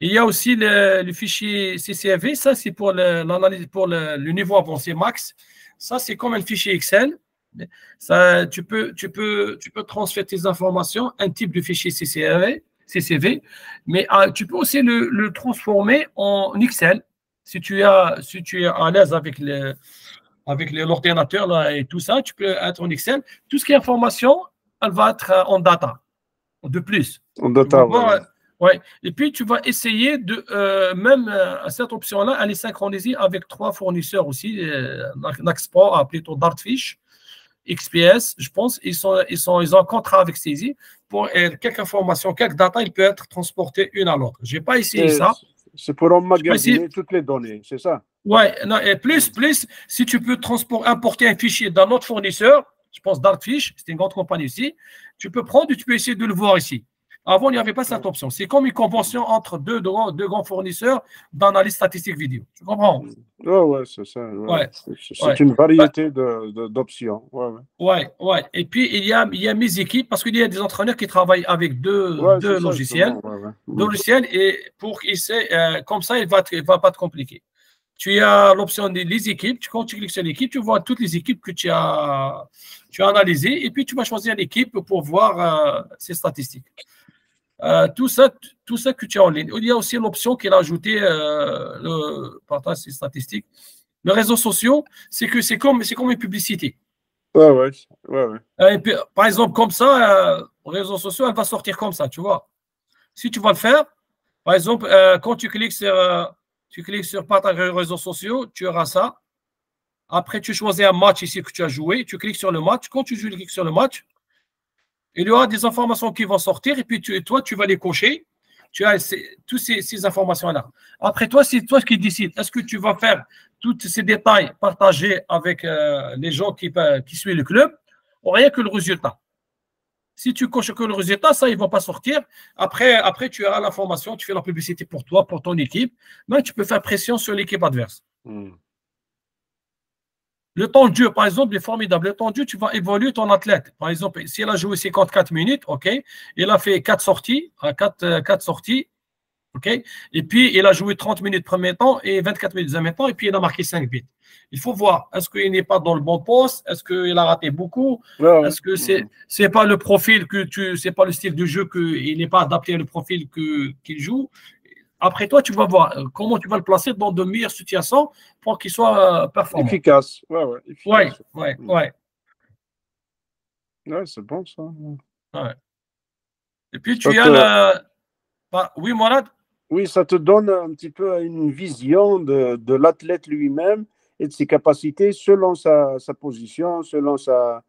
Il y a aussi le, fichier CCV, ça c'est pour l'analyse, pour le, niveau avancé max. Ça c'est comme un fichier Excel. Ça, tu, peux, tu, peux, tu peux transférer tes informations, un type de fichier CCV, CCV mais ah, tu peux aussi le, le, transformer en Excel si tu, as, si tu es à l'aise avec le, avec l'ordinateur et tout ça, tu peux être en Excel. Tout ce qui est information, elle va être euh, en data, de plus. En data, oui. ouais. Et puis, tu vas essayer de, euh, même euh, cette option-là, aller synchroniser avec trois fournisseurs aussi, euh, Naxpro, plutôt Dartfish, XPS, je pense, ils, sont, ils, sont, ils ont un contrat avec Saisie pour quelques informations, quelques data, ils peuvent être transportés une à l'autre. Je n'ai pas essayé ça. C'est pour emmagasiner toutes les données, c'est ça? Ouais, non, et plus, plus, si tu peux transporter, importer un fichier d'un autre fournisseur, je pense Dartfish, c'est une grande compagnie ici, tu peux prendre et tu peux essayer de le voir ici. Avant, il n'y avait pas cette option. C'est comme une convention entre deux, deux, grands fournisseurs d'analyse statistique vidéo. Tu comprends? Oui, ouais, c'est ça. Ouais. C'est une variété d'options. Ouais, ouais. Et puis, il y, a, il y a mes équipes, parce qu'il y a des entraîneurs qui travaillent avec deux, deux logiciels. deux logiciels, et pour euh, comme ça, il ne va, va pas te compliquer. Tu as l'option des équipes. Quand tu cliques sur l'équipe, tu vois toutes les équipes que tu as, tu as analysées et puis tu vas choisir l'équipe pour voir euh, ses statistiques. Euh, tout, ça, tout ça que tu as en ligne. Il y a aussi l'option qu'il a ajouté, euh, le partage ses statistiques. Les réseaux sociaux, c'est que c'est comme, comme une publicité. Ouais, ouais. ouais, ouais. par exemple, comme ça, les réseaux sociaux, elle va sortir comme ça, tu vois. Si tu vas le faire, par exemple, quand tu cliques sur tu cliques sur partager les réseaux sociaux, tu auras ça. Après, tu choisis un match ici que tu as joué, tu cliques sur le match. Quand tu cliques sur le match, il y aura des informations qui vont sortir et puis toi, tu vas les cocher. Tu as toutes ces, informations-là. Après, toi, c'est toi qui décides. Est-ce que tu vas faire tous ces détails partagés avec euh, les gens qui, euh, qui suivent le club ou rien que le résultat? Si tu coches que le résultat, ça, il ne va pas sortir. Après, après, tu auras l'information, tu fais la publicité pour toi, pour ton équipe, mais tu peux faire pression sur l'équipe adverse. Hmm. Le temps de jeu, par exemple, est formidable. Le temps de jeu, tu vas évoluer ton athlète. Par exemple, s'il a joué 54 minutes, OK, il a fait 4 sorties, 4, euh, 4 sorties, OK, et puis il a joué 30 minutes premier temps et 24 minutes deuxième temps, et puis il a marqué 5 buts. Il faut voir, est-ce qu'il n'est pas dans le bon poste? Est-ce qu'il a raté beaucoup? Est-ce que c'est n'est pas le profil que tu, c'est pas le style de jeu qu'il n'est pas adapté au profil que qu'il joue? Après toi, tu vas voir euh, comment tu vas le placer dans de meilleures situations pour qu'il soit euh, performant. Efficace. Ouais, ouais. Ouais, ouais, ouais. Ouais, c'est bon ça. Ouais. Et puis tu as le. Bah, oui, Morad Oui, ça te donne un petit peu une vision de, de l'athlète lui-même et de ses capacités selon sa, sa position, selon sa,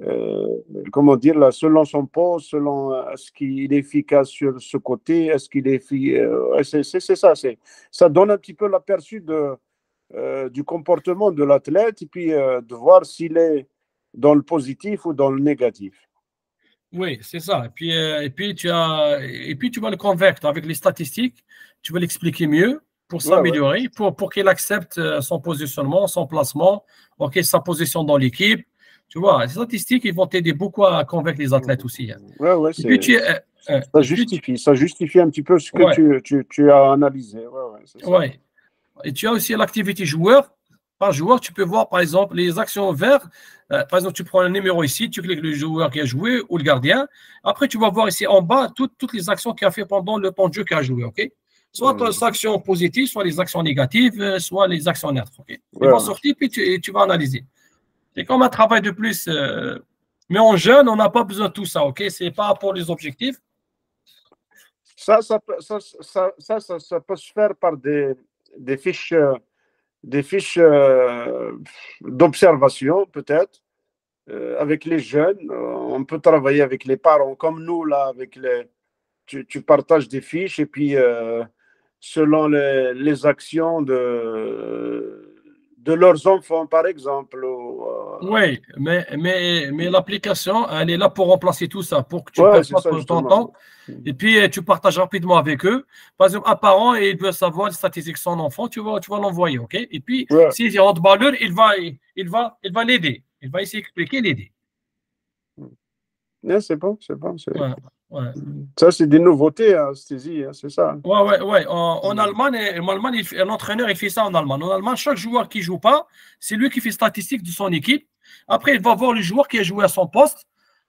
euh, comment dire là, selon son poste, selon euh, est-ce qu'il est efficace sur ce côté, est-ce qu'il est, euh, c'est, ça, c'est ça donne un petit peu l'aperçu de du comportement de l'athlète et puis de voir s'il est dans le positif ou dans le négatif. Oui, c'est ça. Et puis, et puis tu as et puis tu vas le convaincre avec les statistiques, tu vas l'expliquer mieux pour s'améliorer, pour, pour qu'il accepte euh, son positionnement, son placement, ok, sa position dans l'équipe. Tu vois, les statistiques, ils vont t'aider beaucoup à convaincre les athlètes aussi. Hein. Ouais, ouais, tu, euh, euh, ça, justifie, ça justifie un petit peu ce que tu, tu, tu, as analysé. Ouais, ouais, Et tu as aussi l'activité joueur. Par joueur, tu peux voir, par exemple, les actions vertes. par exemple, tu prends un numéro ici, tu cliques le joueur qui a joué ou le gardien. Après, tu vas voir ici en bas toutes, toutes les actions qu'il a fait pendant le temps de jeu qu'il a joué. ok? Soit les actions positives, soit les actions négatives, euh, soit les actions neutres. Okay? Ils vont sortir, puis tu, tu, vas analyser. C'est comme un travail de plus. Euh, mais en jeune, on n'a pas besoin de tout ça. ok? Ce n'est pas pour les objectifs. Ça ça, ça, ça, ça, ça, peut se faire par des, des fiches, des fiches euh, d'observation, peut-être. avec les jeunes, on peut travailler avec les parents, comme nous, là, avec les, tu partages des fiches et puis selon les, actions de, de leurs enfants, par exemple. Euh, oui, mais, mais, mais l'application, elle est là pour remplacer tout ça, pour que tu ouais, passes ton temps. Et puis, tu partages rapidement avec eux. Par exemple, un parent, il veut savoir les statistiques de son enfant, tu vas, tu vas l'envoyer, OK? Et puis, s'il est handballeur, il va il va il va l'aider. Il va essayer d'expliquer, l'aider. c'est bon, c'est bon. Ça, c'est des nouveautés, hein, hein, c'est ça. Oui, oui, oui. En, Allemagne, en Allemagne l'entraîneur, il fait ça en Allemagne. En Allemagne, chaque joueur qui ne joue pas, c'est lui qui fait statistique de son équipe. Après, il va voir le joueur qui a joué à son poste,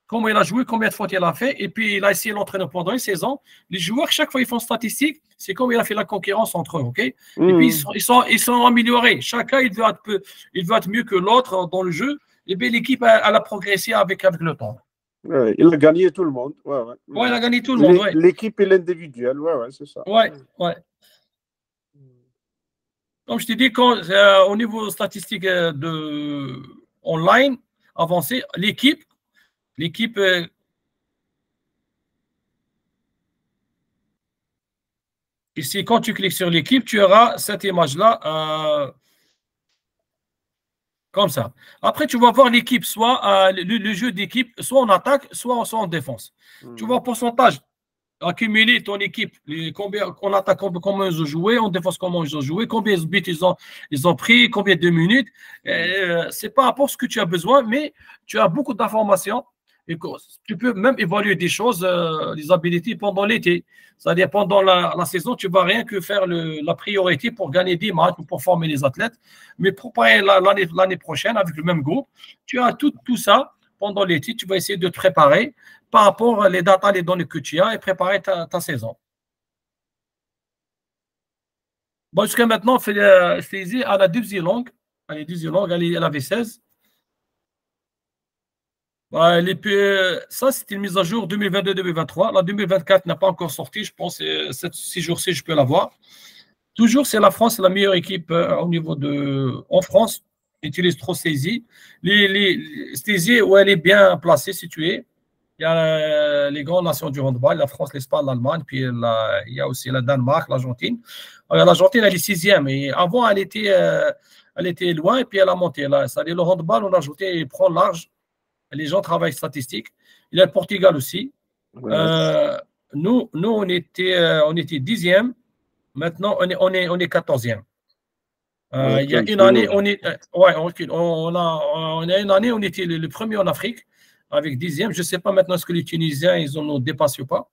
comment il a joué, combien de fautes il a fait, et puis il a essayé l'entraîneur pendant une saison. Les joueurs, chaque fois ils font statistique, c'est comme il a fait la concurrence entre eux, ok? Et puis ils sont, ils sont, améliorés. Chacun, il veut être, il veut être mieux que l'autre dans le jeu. Et bien l'équipe, elle, a progressé avec, avec le temps il a gagné tout le monde. Ouais, ouais. ouais il a gagné tout le monde. L'équipe et l'individuel, ouais, ouais, c'est ça. Ouais, ouais. Comme je t'ai dit, quand, euh, au niveau statistique euh, de online avancé, l'équipe, l'équipe. Euh, ici, quand tu cliques sur l'équipe, tu auras cette image-là. Comme ça. Après, tu vas voir l'équipe, soit euh, le, jeu d'équipe, soit en attaque, soit, en défense. Hmm. Tu vois le pourcentage accumulé ton équipe, combien en attaque, comment ils ont joué, en défense, comment ils ont joué, combien de buts ils ont, ils ont pris, combien de minutes. Euh, c'est pas rapport à ce que tu as besoin, mais tu as beaucoup d'informations tu peux même évaluer des choses, euh, les habilités pendant l'été. C'est-à-dire pendant la, saison, tu ne vas rien que faire la priorité pour gagner des matchs ou pour former les athlètes. Mais pour l'année prochaine avec le même groupe, tu as tout, tout ça pendant l'été. Tu vas essayer de te préparer par rapport aux dates, les données que tu as et préparer ta, saison. Bon, jusqu'à maintenant, on fait euh, à la deuxième longue. Elle est longue, elle avait 16. Ça, c'était une mise à jour 2022-2023. La 2024 n'a pas encore sorti. Je pense que ces jours-ci, je peux la voir. Toujours, c'est la France, la meilleure équipe euh, au niveau de. En France, utilise trop Stézy. Les, où elle est bien placée, située. Il y a euh, les grandes nations du handball, la France, l'Espagne, l'Allemagne, puis il y a aussi la Danemark, l'Argentine. L'Argentine, elle est sixième. Et avant, elle était, euh, elle était loin et puis elle a monté. Là, c'est-à-dire le handball, ajouté, il prend large. Les gens travaillent statistiques. Il y a le Portugal aussi. Euh, nous, nous, on était, on était dixième. Maintenant, on est, on est, on est quatorzième. il y a une année, on est, ouais, on, a, on a une année, on était le premier en Afrique avec dixième. Je ne sais pas maintenant ce que les Tunisiens, ils ont dépassé ou pas.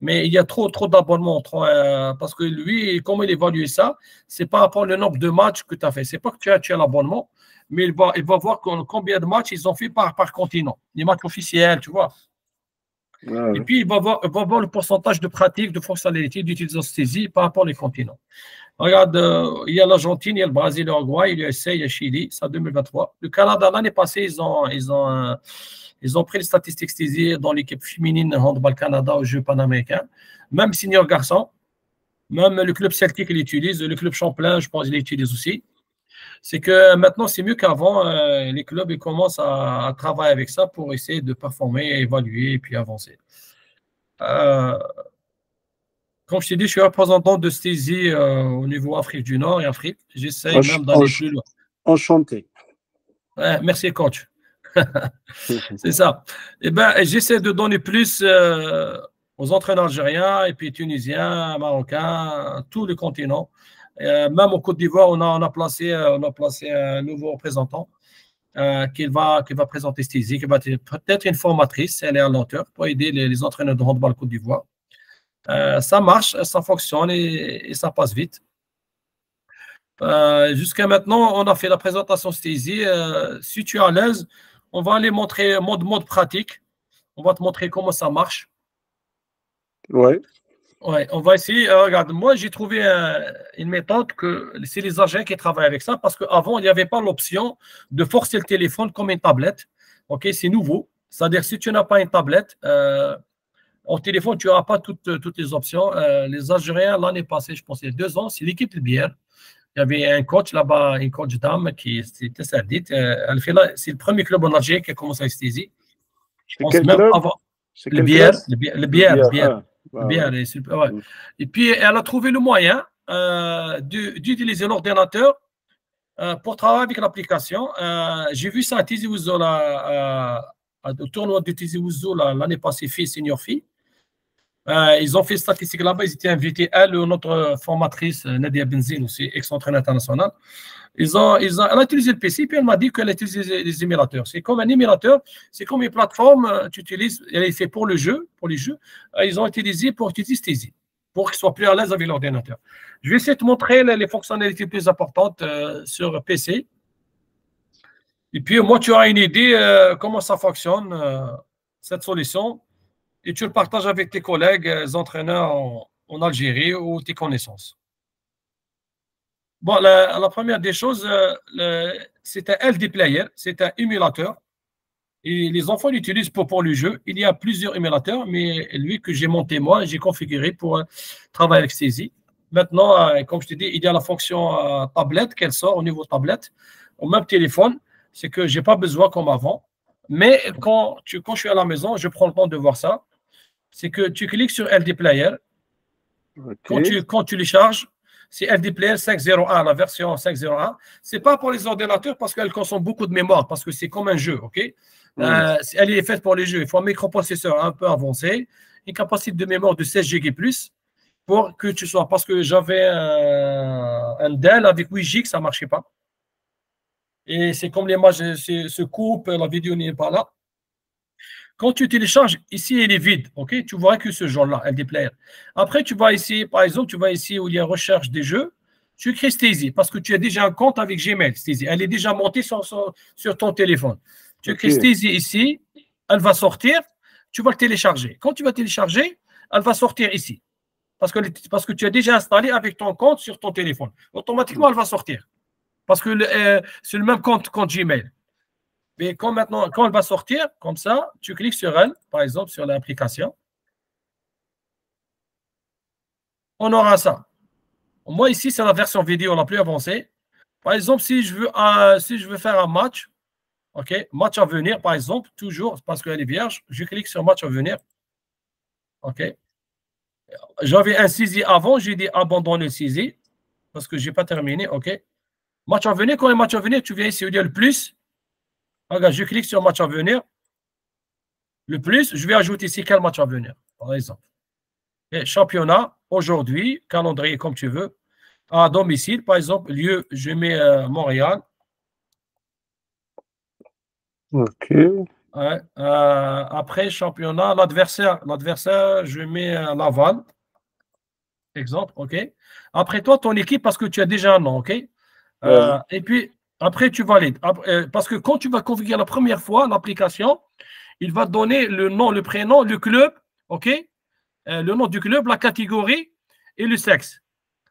Mais il y a trop, trop d'abonnements. Euh, parce que lui, comment il évalue ça C'est par rapport au nombre de matchs que tu as fait. Ce n'est pas que tu as, tu as l'abonnement, mais il va, il va voir combien de matchs ils ont fait par, par continent. Les matchs officiels, tu vois. Et puis, il va, voir, il va voir le pourcentage de pratique, de fonctionnalité, d'utilisation par rapport aux continents. Regarde, euh, il y a l'Argentine, il y a le Brésil, l'Uruguay, l'USA, il y a le Chili, c'est 2023. Le Canada, l'année passée, ils ont, ils ont euh, ils ont pris les statistiques dans l'équipe féminine Handball Canada aux Jeux panaméricains. Même senior garçon, même le club Celtic, il utilise. Le club Champlain, je pense, il utilise aussi. C'est que maintenant, c'est mieux qu'avant. Euh, les clubs ils commencent à, travailler avec ça pour essayer de performer, évaluer et puis avancer. Euh, comme je t'ai dit, je suis représentant de Stézy euh, au niveau Afrique du Nord et Afrique. J'essaie même d'aller plus loin. Enchanté. merci, coach. (laughs) c'est ça. Eh ben, j'essaie de donner plus aux entraîneurs algériens et puis tunisiens, marocains, tous les continents. Euh, même au Côte d'Ivoire, on a, placé, euh, on a placé un nouveau représentant qui, va, qui va présenter Stizy, qui va être peut-être une formatrice, elle est à l'auteur pour aider les, entraîneurs de handball Côte d'Ivoire. ça marche, ça fonctionne et, ça passe vite. Jusqu'à maintenant, on a fait la présentation Stizy. si tu es à l'aise, on va aller montrer mode, mode pratique. On va te montrer comment ça marche. Ouais. Ouais, on va essayer. Euh, regarde, moi, j'ai trouvé une méthode que c'est les agents qui travaillent avec ça parce qu'avant, il n'y avait pas l'option de forcer le téléphone comme une tablette. OK, c'est nouveau. C'est-à-dire, si tu n'as pas une tablette, euh, au téléphone, tu n'auras pas toutes, toutes les options. Euh, les Algériens, l'année passée, je pense, il y a deux ans, c'est l'équipe de bière il y avait un coach là-bas, une coach dame qui était sardite. Euh, elle fait là, c'est le premier club en Algérie qui a commencé à esthésiser. Je pense même avant. Le bière, le bière, le bière, le bière. Le bière ouais. Mm. Et puis, elle a trouvé le moyen euh, d'utiliser l'ordinateur euh, pour travailler avec l'application. Euh, J'ai vu ça à Tizi Ouzou, au tournoi de Tizi Ouzou l'année passée, fille, senior fille. Ils ont fait statistique là-bas, ils étaient invités, elle, notre formatrice, Nadia Benzine, aussi, ex-entraîneur international. Ont, ont, elle a utilisé le PC, puis elle m'a dit qu'elle a utilisé les émulateurs. C'est comme un émulateur, c'est comme une plateforme, euh, tu utilises, elle est faite pour le jeu, pour les jeux. Ils ont utilisé pour utiliser Stésy, pour qu'ils soient plus à l'aise avec l'ordinateur. Je vais essayer de te montrer les, fonctionnalités plus importantes sur PC. Et puis, moi, tu as une idée comment ça fonctionne, cette solution et tu le partages avec tes collègues, euh, entraîneurs en, Algérie ou tes connaissances. Bon, la, première des choses, euh, c'est un LD Player, c'est un émulateur. Et les enfants l'utilisent pour, pour le jeu. Il y a plusieurs émulateurs, mais lui que j'ai monté moi, j'ai configuré pour euh, travailler avec Stézy. Maintenant, comme je te dis, il y a la fonction tablette qu'elle sort au niveau tablette, au même téléphone. C'est que je n'ai pas besoin comme avant. Mais quand, tu, quand je suis à la maison, je prends le temps de voir ça c'est que tu cliques sur LD Player. Quand, tu, quand tu les charges, c'est Player 501, la version 501. Ce n'est pas pour les ordinateurs parce qu'elle consomme beaucoup de mémoire, parce que c'est comme un jeu. ok? Euh, elle est faite pour les jeux. Il faut un microprocesseur un peu avancé, une capacité de mémoire de 16 GB pour que tu sois. Parce que j'avais un, un, Dell avec 8 GB, ça ne marchait pas. Et c'est comme l'image se coupe, la vidéo n'est pas là. Quand tu télécharges, ici, il est vide. ok? Tu vois que ce genre-là, LD Player. Après, tu vas ici, par exemple, tu vas ici où il y a recherche des jeux. Tu écris Stacy parce que tu as déjà un compte avec Gmail. Elle est déjà montée sur, sur, ton téléphone. Tu écris Stacy ici, elle va sortir. Tu vas le télécharger. Quand tu vas télécharger, elle va sortir ici. Parce que, parce que tu as déjà installé avec ton compte sur ton téléphone. Automatiquement, elle va sortir. Parce que euh, c'est le même compte, compte Gmail. Mais quand maintenant, quand elle va sortir, comme ça, tu cliques sur elle, par exemple, sur l'application. On aura ça. Moi, ici, c'est la version vidéo la plus avancée. Par exemple, si je veux, euh, si je veux faire un match, OK, match à venir, par exemple, toujours parce qu'elle est vierge, je clique sur match à venir. OK. J'avais un saisie avant, j'ai dit abandonner le saisie parce que je n'ai pas terminé. OK. Match à venir, quand a match à venir, tu viens ici, il y a le plus. Regarde, je clique sur match à venir. Le plus, je vais ajouter ici quel match à venir, par exemple. Et championnat, aujourd'hui, calendrier comme tu veux. À domicile, par exemple, lieu, je mets euh, Montréal. OK. Euh, après, championnat, l'adversaire, l'adversaire, je mets euh, Laval. Exemple, OK. Après toi, ton équipe, parce que tu as déjà un nom, OK. et puis, après, tu valides. Euh, parce que quand tu vas configurer la première fois l'application, il va donner le nom, le prénom, le club, OK? Euh, Le nom du club, la catégorie et le sexe.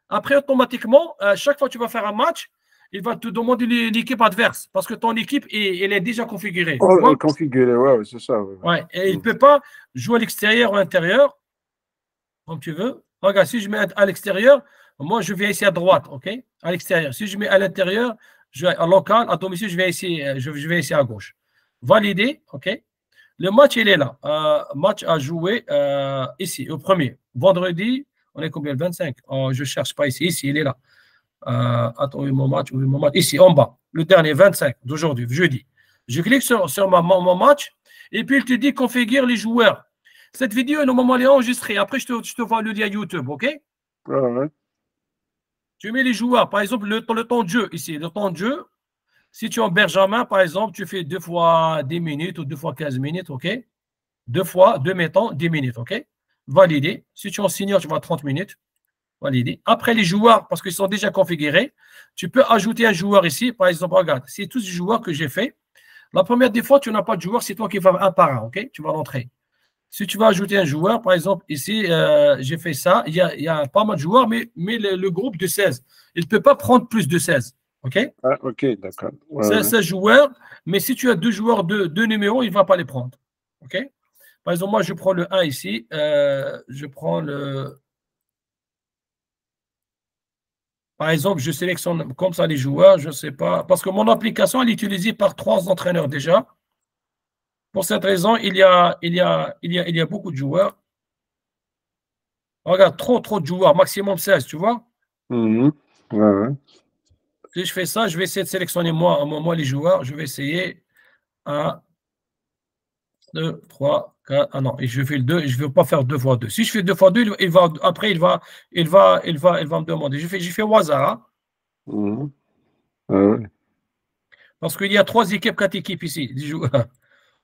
Après, automatiquement, euh, chaque fois que tu vas faire un match, il va te demander l'équipe adverse parce que ton équipe, elle est déjà configurée. Oh, configurée, ouais, c'est ça. Ouais. et il ne peut pas jouer à l'extérieur ou à l'intérieur, comme tu veux. Regarde, si je mets à l'extérieur, moi, je viens ici à droite, OK? À l'extérieur. Si je mets à l'intérieur, je, à local, à domicile, je vais ici, euh, je, vais ici à gauche. Valider, OK. Le match, il est là. Euh, match à jouer euh, ici, au premier. Vendredi, on est combien? 25 oh, Je ne cherche pas ici. Ici, il est là. Euh, attends, mon match, mon match. Ici, en bas. Le dernier, 25 d'aujourd'hui, jeudi. Je clique sur, sur ma, mon, match et puis il te dit configure les joueurs. Cette vidéo, normalement, elle est enregistrée. Après, je te, je te vois le lien YouTube, OK? ouais. Tu mets les joueurs, par exemple, le, temps de jeu ici, le temps de jeu. Si tu es en Benjamin, par exemple, tu fais deux fois 10 minutes ou deux fois 15 minutes, OK? Deux fois, deux mettons, 10 minutes, OK? Validé. Si tu es en senior, tu vas 30 minutes. Validé. Après, les joueurs, parce qu'ils sont déjà configurés, tu peux ajouter un joueur ici. Par exemple, regarde, c'est tous les joueurs que j'ai fait. La première des fois, tu n'as pas de joueur, c'est toi qui vas un par un, OK? Tu vas rentrer. Si tu vas ajouter un joueur, par exemple, ici, euh, j'ai fait ça, il y, a, pas mal de joueurs, mais, mais le, groupe de 16, il ne peut pas prendre plus de 16. OK? Ah, OK, d'accord. 16, joueurs, mais si tu as deux joueurs, de deux numéros, il ne va pas les prendre. OK? Par exemple, moi, je prends le 1 ici, euh, je prends le. Par exemple, je sélectionne comme ça les joueurs, je ne sais pas, parce que mon application, elle est utilisée par trois entraîneurs déjà. Pour cette raison, il y a, il y a, il y a, il y a beaucoup de joueurs. Regarde, trop, trop de joueurs, maximum 16, tu vois mhm. Si je fais ça, je vais essayer de sélectionner moi, moi les joueurs. Je vais essayer 1, 2, 3, 4. Ah non, et je fais le 2 et je ne veux pas faire 2 fois 2. Si je fais 2 fois 2, il va, après, il va, il, va, il, va, il va me demander. Je fais, je fais au hasard. Hein. Mhm. Parce qu'il y a trois équipes, quatre équipes ici.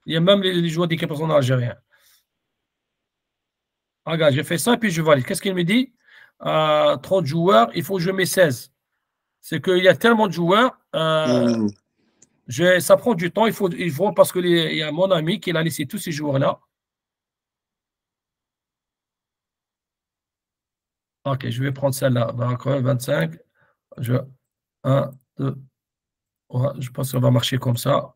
Il y a même les, joueurs d'équipe nationale algérienne. Regarde, j'ai fait ça, puis je valide. Qu'est-ce qu'il me dit? Euh, 30 joueurs, il faut que je mette 16. C'est qu'il y a tellement de joueurs. Euh, mm. ça prend du temps. Il faut, il faut parce qu'il y a mon ami qui a laissé tous ces joueurs-là. Ok, je vais prendre celle-là. 25. Je, 1, 2, Je pense que ça va marcher comme ça.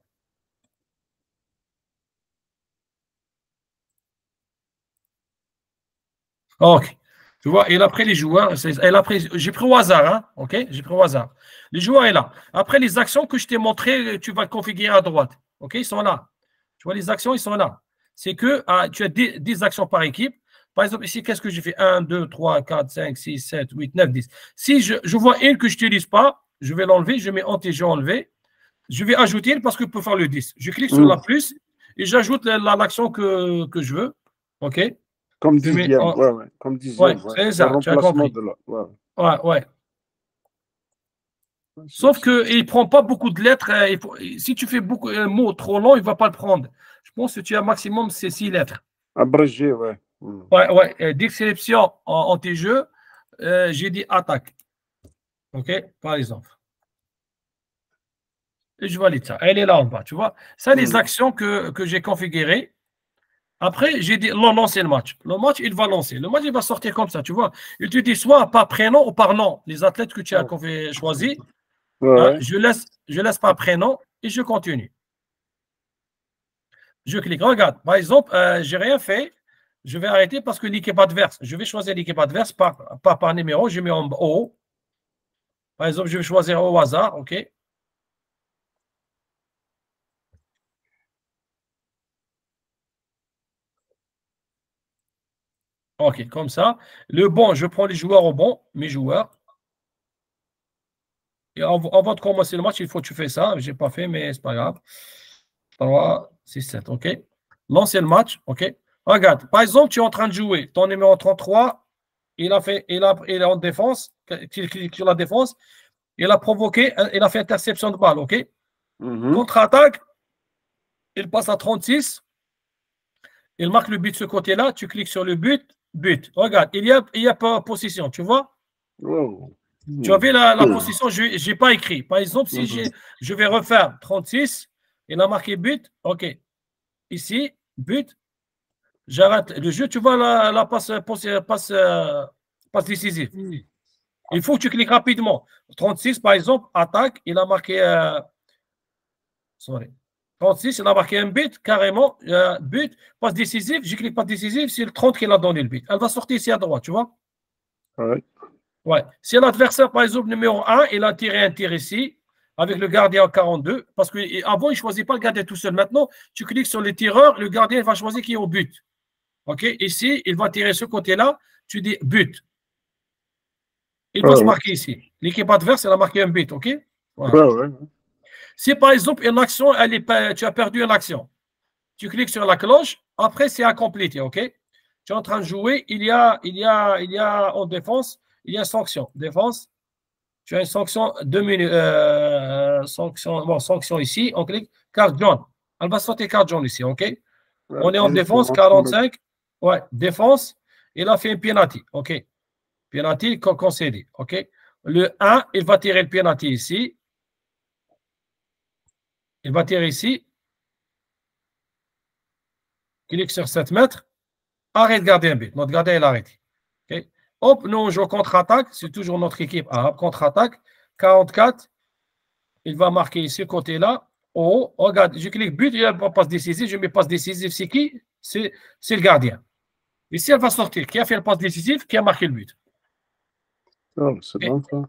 OK. Tu vois, et après les joueurs, j'ai pris au hasard, hein, OK? J'ai pris au hasard. Les joueurs est là. Après les actions que je t'ai montrées, tu vas configurer à droite. OK? Ils sont là. Tu vois, les actions, ils sont là. C'est que ah, tu as des, actions par équipe. Par exemple, ici, qu'est-ce que j'ai fait? 1, 2, 3, 4, 5, 6, 7, 8, 9, 10. Si je, vois une que je n'utilise pas, je vais l'enlever. Je mets anti enlever. Je vais ajouter une parce que je peux faire le 10. Je clique sur la plus et j'ajoute l'action que, que je veux. OK? Comme dixième, ouais, ouais. Comme dixième. Ouais, c'est as compris. De là. Ouais. ouais, ouais. Sauf qu'il ne prend pas beaucoup de lettres. Euh, si tu fais beaucoup un mot trop long, il ne va pas le prendre. Je pense que tu as maximum ces six lettres. Abrégé, ouais. Hmm. Ouais, ouais. Description en, en tes jeux, euh, j'ai dit attaque. OK Par exemple. Et je valide ça. Elle est là en bas, tu vois. Ça, les Mhm. actions que, que j'ai configurées. Après, j'ai dit non, lancer le match. Le match, il va lancer. Le match, il va sortir comme ça, tu vois. Il te dit soit par prénom ou par nom. Les athlètes que tu as Ouais. choisis, Ouais, hein, je laisse, je laisse par prénom et je continue. Je clique. Regarde, par exemple, euh, j'ai rien fait. Je vais arrêter parce que l'équipe adverse, je vais choisir l'équipe adverse par, par, par numéro. Je mets en haut. Par exemple, je vais choisir au hasard. OK. OK, comme ça. Le bon, je prends les joueurs au bon, mes joueurs. Et av- avant de commencer le match, il faut que tu fais ça. Je n'ai pas fait, mais c'est pas grave. 3, 6, 7, OK. Lancer le match, OK. Regarde, par exemple, tu es en train de jouer. Ton numéro 33, il a fait, il a, il est en défense. Tu cliques sur la défense. Il a provoqué, il a fait interception de balle, OK. Mhm. Contre-attaque, il passe à 36. Il marque le but de ce côté-là. Tu cliques sur le but, but. Regarde, il y a, il y a pas position, tu vois? Tu as vu la, la position, je n'ai pas écrit. Par exemple, si j'ai- je vais refaire 36, il a marqué but, OK. Ici, but, j'arrête le jeu, tu vois la, la passe, passe, passe, passe décisive. Il faut que tu cliques rapidement. 36, par exemple, attaque, il a marqué. euh, sorry. 36, il a marqué un but, carrément, euh, but, passe décisive. Je clique passe décisive, c'est le 30 qui a donné le but. Elle va sortir ici à droite, tu vois. Ouais. Ouais. Si l'adversaire, par exemple, numéro 1, il a tiré un tir ici, avec le gardien en 42, parce qu'avant, il ne choisit pas le gardien tout seul. Maintenant, tu cliques sur les tireurs, le gardien va choisir qui est au but. OK? Ici, il va tirer ce côté-là, tu dis but. Il va Ouais, se marquer ici. L'équipe adverse, elle a marqué un but, OK? Voilà. Si par exemple, une action, elle est tu as perdu une action, tu cliques sur la cloche, après c'est à compléter, OK? Tu es en train de jouer, il y a, il y a, il y a en défense, il y a une sanction. Défense, tu as une sanction, deux minutes, euh, sanction, bon, sanction ici, on clique, carte jaune. Elle va sauter carte jaune ici, OK? Ouais, On est en défense, c'est bon. 45. Ouais, défense, il a fait un penalty, OK? Penalty con- concédé, OK? Le 1, il va tirer le penalty ici. Il va tirer ici. Clique sur 7 mètres. Arrête de garder un but. Notre gardien, il a arrêté. OK? Hop, nous, on joue contre-attaque. C'est toujours notre équipe arabe. Contre-attaque. 44. Il va marquer ici, côté-là. Oh, regarde, je clique but. Il n'y a pas passe décisive. Je mets passe décisive. C'est qui? C'est le gardien. Ici, elle va sortir. Qui a fait le passe décisif? Qui a marqué le but? Oh, c'est bon, ça.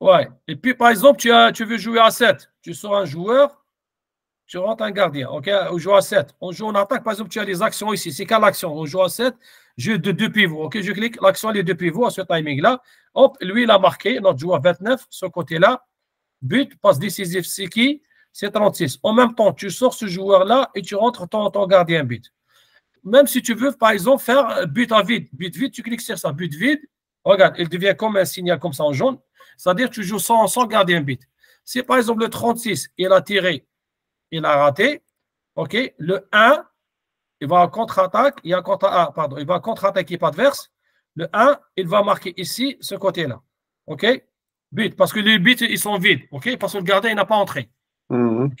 Ouais. Et puis, par exemple, tu, as, tu veux jouer à 7. Tu sors un joueur, tu rentres un gardien. OK? On joue à 7. On joue en attaque. Par exemple, tu as les actions ici. C'est quelle action? On joue à 7. Jeu de deux pivots. OK? Je clique l'action, les deux pivots à ce timing-là. Hop, lui, il a marqué. Notre joueur 29, ce côté-là. But, passe décisif, c'est qui? C'est 36. En même temps, tu sors ce joueur-là et tu rentres ton, ton gardien but. Même si tu veux, par exemple, faire euh, but à vide. But vide, tu cliques sur ça. But vide. Regarde, il devient comme un signal comme ça en jaune. C'est-à-dire tu joues sans, sans garder un but. Si par exemple le 36, il a tiré, il a raté, OK, le 1, il va en contre-attaque, il, y a contre ah, pardon, il va contre-attaquer l'équipe adverse. Le 1, il va marquer ici, ce côté-là. OK? But, parce que les buts, ils sont vides. OK? Parce que le gardien, il n'a pas entré. Mhm.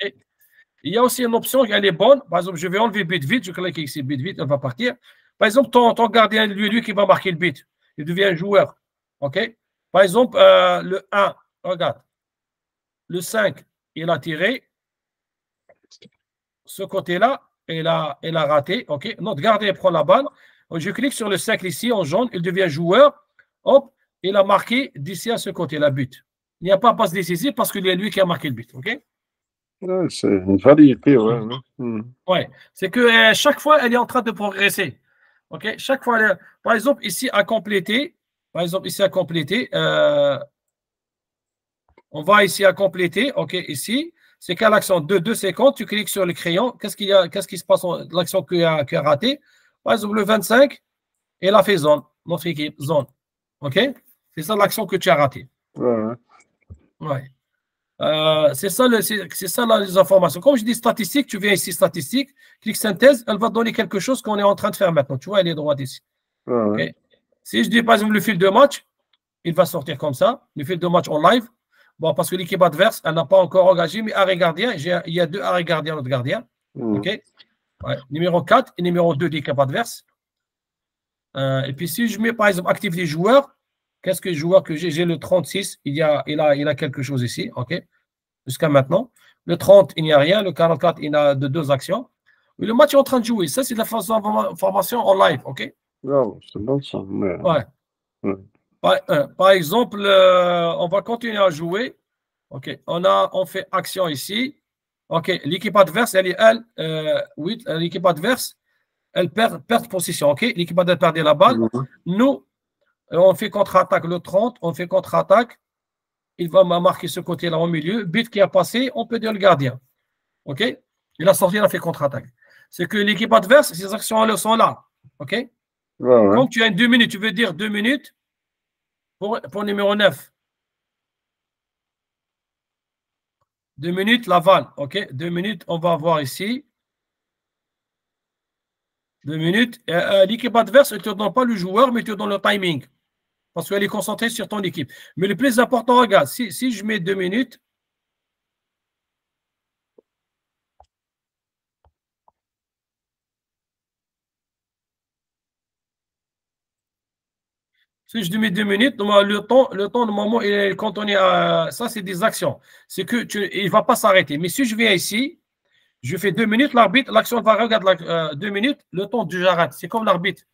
Il y a aussi une option, elle est bonne. Par exemple, je vais enlever but vide, je clique ici, but vide, elle va partir. Par exemple, ton, ton gardien, lui, lui qui va marquer le but, il devient joueur. OK? Par exemple, euh, le 1, regarde. Le 5, il a tiré. Ce côté-là, il a, il a raté. OK? Notre gardien prend la balle. Je clique sur le 5 ici en jaune, il devient joueur. Hop, il a marqué d'ici à ce côté-là, but. Il n'y a pas passe décisive parce qu'il a lui qui a marqué le but. OK? C'est une variété, ouais. ouais. Mhm. Ouais, c'est que euh, chaque fois, elle est en train de progresser. OK? Chaque fois, elle est- par exemple, ici, à compléter, par exemple, ici, à compléter, euh, on va ici à compléter, OK, ici, c'est quelle action? De 2 secondes, tu cliques sur le crayon, qu'est-ce qu'il y a, qu'est-ce qui se passe, en- l'action qui a, qui a raté? Par exemple, le 25, elle a fait zone, notre équipe, zone. OK? C'est ça l'action que tu as ratée. Ouais. Euh, c'est ça, le- c'est c'est ça là, les informations. Comme je dis statistiques, tu viens ici, statistiques, clique synthèse, elle va te donner quelque chose qu'on est en train de faire maintenant. Tu vois, elle est droite ici. Ouais. Si je dis par exemple le fil de match, il va sortir comme ça, le fil de match en live. Bon, parce que l'équipe adverse, elle n'a pas encore engagé, mais arrêt gardien, il y a deux arrêts gardiens, notre gardien. Mhm. OK Ouais. Numéro 4 et numéro 2 d'équipe adverse. Euh, et puis si je mets par exemple active les joueurs, qu'est-ce que joueur que j'ai? J'ai le 36, il, y a, il, a, il a quelque chose ici, OK? Jusqu'à maintenant. Le 30, il n'y a rien. Le 44, il a de deux actions. Et le match est en train de jouer. Ça, c'est de la forma- formation en live, OK? Non, c'est bon ça. mais- Ouais. Ouais. Par, euh, par exemple, euh, on va continuer à jouer. OK. On, a, on fait action ici. OK. L'équipe adverse, elle est, elle, euh, oui, l'équipe adverse, elle perd, perd position. OK. L'équipe adverse perd la balle. Mhm. Nous, on fait contre-attaque le 30, on fait contre-attaque. Il va ma- marquer ce côté-là au milieu. But qui a passé, on peut dire le gardien. OK Il a sorti, il a fait contre-attaque. C'est que l'équipe adverse, ces actions elles sont là. OK Ouais, ouais. Comme tu as une deux minutes, tu veux dire deux minutes pour, numéro 9. Deux minutes, Laval. OK Deux minutes, on va voir ici. Deux minutes. Euh, euh, L'équipe adverse ne te donne pas le joueur, mais te donne le timing. Parce qu'elle est concentrée sur ton équipe. Mais le plus important, regarde, si, si je mets deux minutes, Si je mets deux minutes, le temps, le temps, normalement, il est- quand on est à, ça, c'est des actions. C'est que tu, il va pas s'arrêter. Mais si je viens ici, je fais deux minutes, l'arbitre, l'action va regarder euh, deux minutes, le temps que j'arrête. C'est comme l'arbitre.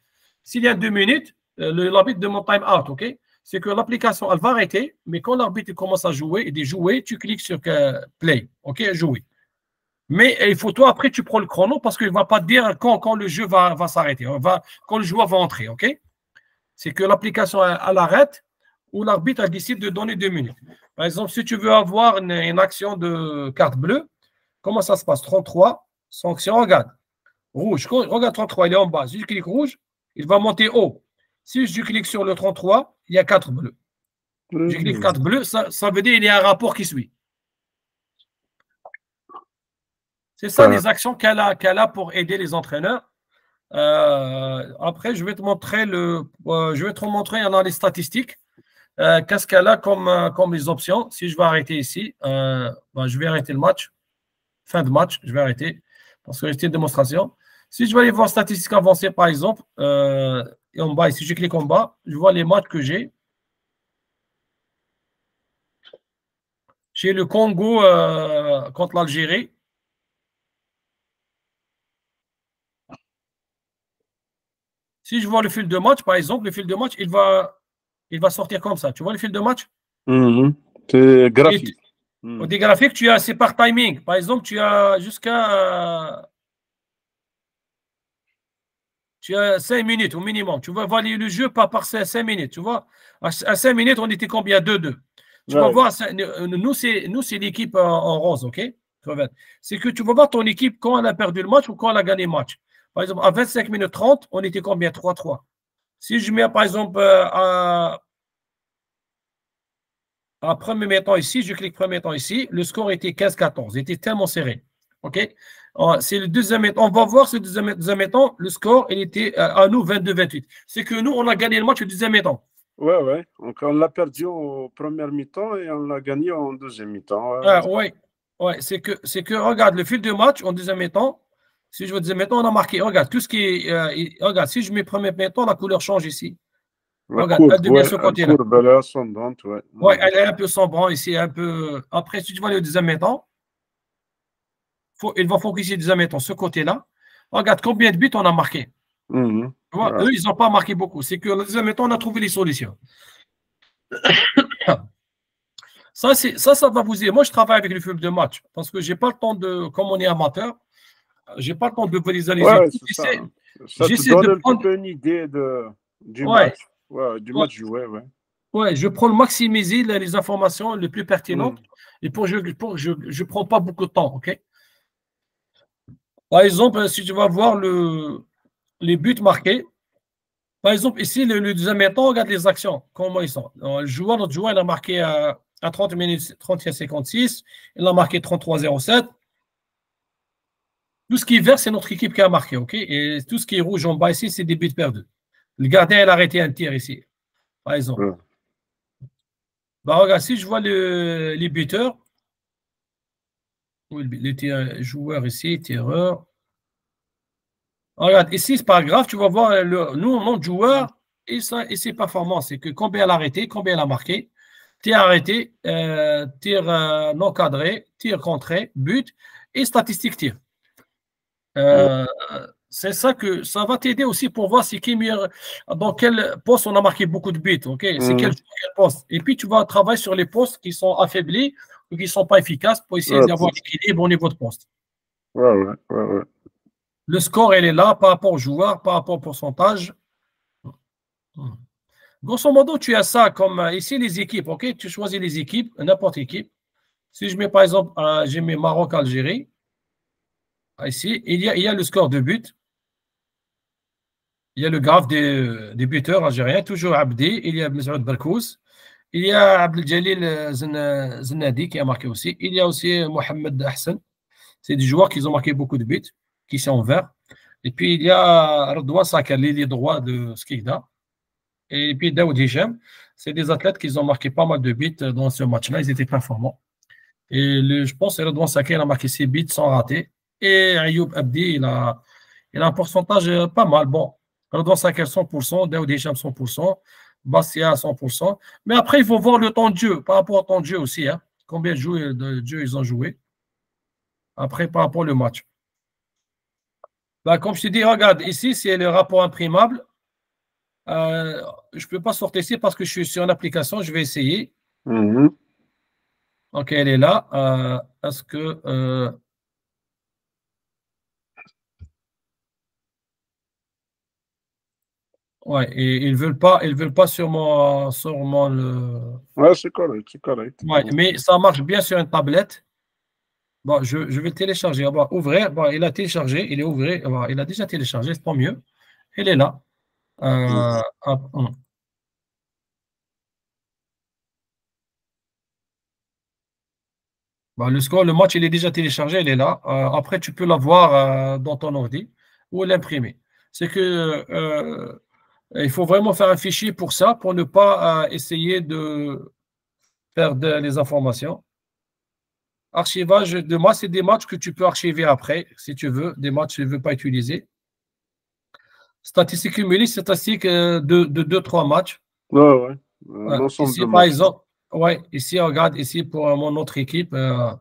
S'il y a deux minutes, euh, le- l'arbitre demande time out, OK? C'est que l'application, elle va arrêter, mais quand l'arbitre commence à jouer et de jouer, tu cliques sur euh, play, OK? Jouer. Mais il faut toi, après, tu prends le chrono parce qu'il ne va pas te dire quand, quand le jeu va, va s'arrêter, va- quand le joueur va entrer, OK? C'est que l'application elle arrête ou l'arbitre décide de donner deux minutes. Par exemple, si tu veux avoir une, une action de carte bleue, comment ça se passe? 33, sanction, regarde. Rouge, regarde 33, il est en bas. Si je clique rouge, il va monter haut. Si je clique sur le 33, il y a 4 bleus. Je clique Mhm. 4 bleus, ça, ça veut dire qu'il y a un rapport qui suit. C'est ça Ouais. les actions qu'elle a, qu'elle a pour aider les entraîneurs. Euh, après, je vais te montrer le, euh, je vais te montrer dans les statistiques. euh, Qu'est-ce qu'elle a comme, comme les options? Si je vais arrêter ici, ben, je vais arrêter le match. Fin de match, je vais arrêter parce que c'était une démonstration. Si je vais aller voir statistiques avancées, par exemple, euh, et en bas, si je clique en bas, je vois les matchs que j'ai. J'ai le Congo contre l'Algérie. Si je vois le fil de match, par exemple, le fil de match, il va, il va sortir comme ça. Tu vois le fil de match? Mhm. C'est graphique. Des graphiques, tu as, c'est par timing. Par exemple, tu as jusqu'à. Tu as 5 minutes au minimum. Tu vas voir le jeu pas par 5 minutes. Tu vois, à 5 minutes, on était combien? 2-2. Tu vas voir, nous, c'est nous, c'est l'équipe en, en rose, OK? C'est que tu vas voir ton équipe quand elle a perdu le match ou quand elle a gagné le match. Par exemple, à 25 minutes 30, on était combien? 3-3. Si je mets, par exemple, euh, premier mi-temps ici, je clique premier temps ici, le score était 15-14. Il était tellement serré. OK? C'est le deuxième mi-temps. On va voir ce deuxième, deuxième. Le score, il était euh, à nous 22-28. C'est que nous, on a gagné le match au deuxième mi-temps. Ouais, ouais. Donc, on l'a perdu au premier mi-temps et on l'a gagné en deuxième mi-temps. Ouais. Ah, ouais, ouais. C'est que, c'est que, regarde, le fil de match en deuxième mi-temps, si je veux deuxième mi-temps, on a marqué. Regarde, tout ce qui est. euh, il- regarde, si je mets premier mi-temps, la couleur change ici. La regarde, courbe, elle devient ouais, ce la côté-là. courbe, elle est ascendante, ouais. Ouais, elle est un peu sombre ici, un peu. Après, si tu vas aller au deuxième mi-temps, faut, il va focuser deuxième mi-temps, ce côté-là. Regarde combien de buts on a marqué. Mhm. Tu vois, Ouais. Eux, ils n'ont pas marqué beaucoup. C'est que le deuxième mi-temps, on a trouvé les solutions. (coughs) Ça, ça, ça va vous aider. Moi, je travaille avec les films de match parce que j'ai pas le temps de, comme on est amateur, j'ai pas le temps de les Ouais, ça. J'essaie- de prendre- une idée de, du Ouais. match. Ouais, du match joué, ouais. Je prends le maximiser les, informations les plus pertinentes Mm. et pour je pour je je prends pas beaucoup de temps, ok? Par exemple, si tu vas voir le les buts marqués, par exemple ici le, le deuxième temps, regarde les actions, comment ils sont. Alors, le joueur, notre joueur, il a marqué euh, à 30 minutes 31-56. Il a marqué 33-07. Tout ce qui est vert, c'est notre équipe qui a marqué, OK? Et tout ce qui est rouge en bas ici, c'est des buts perdus. Le gardien, il a arrêté un tir ici, par exemple. Ouais. Bah, regarde, si je vois le- les buteurs, les joueurs ici, tireurs. Regarde, ici, c'est pas grave, tu vas voir le, nous, nom de joueur et, ça, et ses performances. C'est que combien il a arrêté, combien il a marqué, tir arrêté, euh, tir euh, non cadré, tir contré, but et statistiques tir. Euh, C'est ça que ça va t'aider aussi pour voir c'est qui meilleur, dans quel poste on a marqué beaucoup de buts. ok? C'est quel, quel poste. Et puis tu vas travailler sur les postes qui sont affaiblis ou qui ne sont pas efficaces pour essayer Ouais, d'avoir l'équilibre au niveau de poste. Ouais, ouais, ouais, ouais. Le score, elle est là par rapport au joueur, par rapport au pourcentage. Grosso modo, tu as ça comme euh, ici les équipes. ok? Tu choisis les équipes, n'importe équipe. Si je mets par exemple, euh, j'ai mis Maroc-Algérie. Ici, il y, a, il y a le score de but. Il y a le graphe des, des buteurs algériens, toujours Abdi. Il y a Mesoud Barkous. Il y a Abdeljalil Zen- Zenadi qui a marqué aussi. Il y a aussi Mohamed Hassan. C'est des joueurs qui ont marqué beaucoup de buts, qui sont en vert. Et puis il y a Redouan Sakar, l'ailier droit de Skikda. Et puis Daoud Hicham. C'est des athlètes qui ont marqué pas mal de buts dans ce match-là. Ils étaient performants. Et je pense que Redouan Sakar a marqué 6 buts sans rater. Et Ayoub Abdi, il a, il a un pourcentage euh, pas mal. Bon, Redouan Sakar 100%, Daoud Hicham 100%, Bastia 100%. Mais après, il faut voir le temps de jeu, par rapport au temps de jeu aussi. hein. Combien de jeux de jeu ils ont joué. Après, par rapport au match. Bah, comme je te dis, regarde, ici, c'est le rapport imprimable. Euh, je ne peux pas sortir ici parce que je suis sur une application. Je vais essayer. Mhm. Ok, elle est là. Euh, Est-ce que. euh, Ouais, et ils veulent pas, ils veulent pas sur mon, sur mon le. Ouais, c'est correct, c'est correct. Ouais, mais ça marche bien sur une tablette. Bon, je, je vais le télécharger. On va ouvrir. Bon, il a téléchargé, il est ouvert. Bon, il a déjà téléchargé, c'est pas mieux. Il est là. Euh, hop, hum. Bon, le score, le match, il est déjà téléchargé, il est là. Euh, après, tu peux l'avoir euh, dans ton ordi ou l'imprimer. C'est que euh, il faut vraiment faire un fichier pour ça, pour ne pas euh, essayer de perdre les informations. Archivage de match, c'est des matchs que tu peux archiver après, si tu veux, des matchs que tu ne veux pas utiliser. Statistiques cumulées, statistiques euh, de 2-3 matchs. Ouais, ouais. Ici, de par exemple, ouais, ici, regarde, ici, pour euh, mon autre équipe, euh,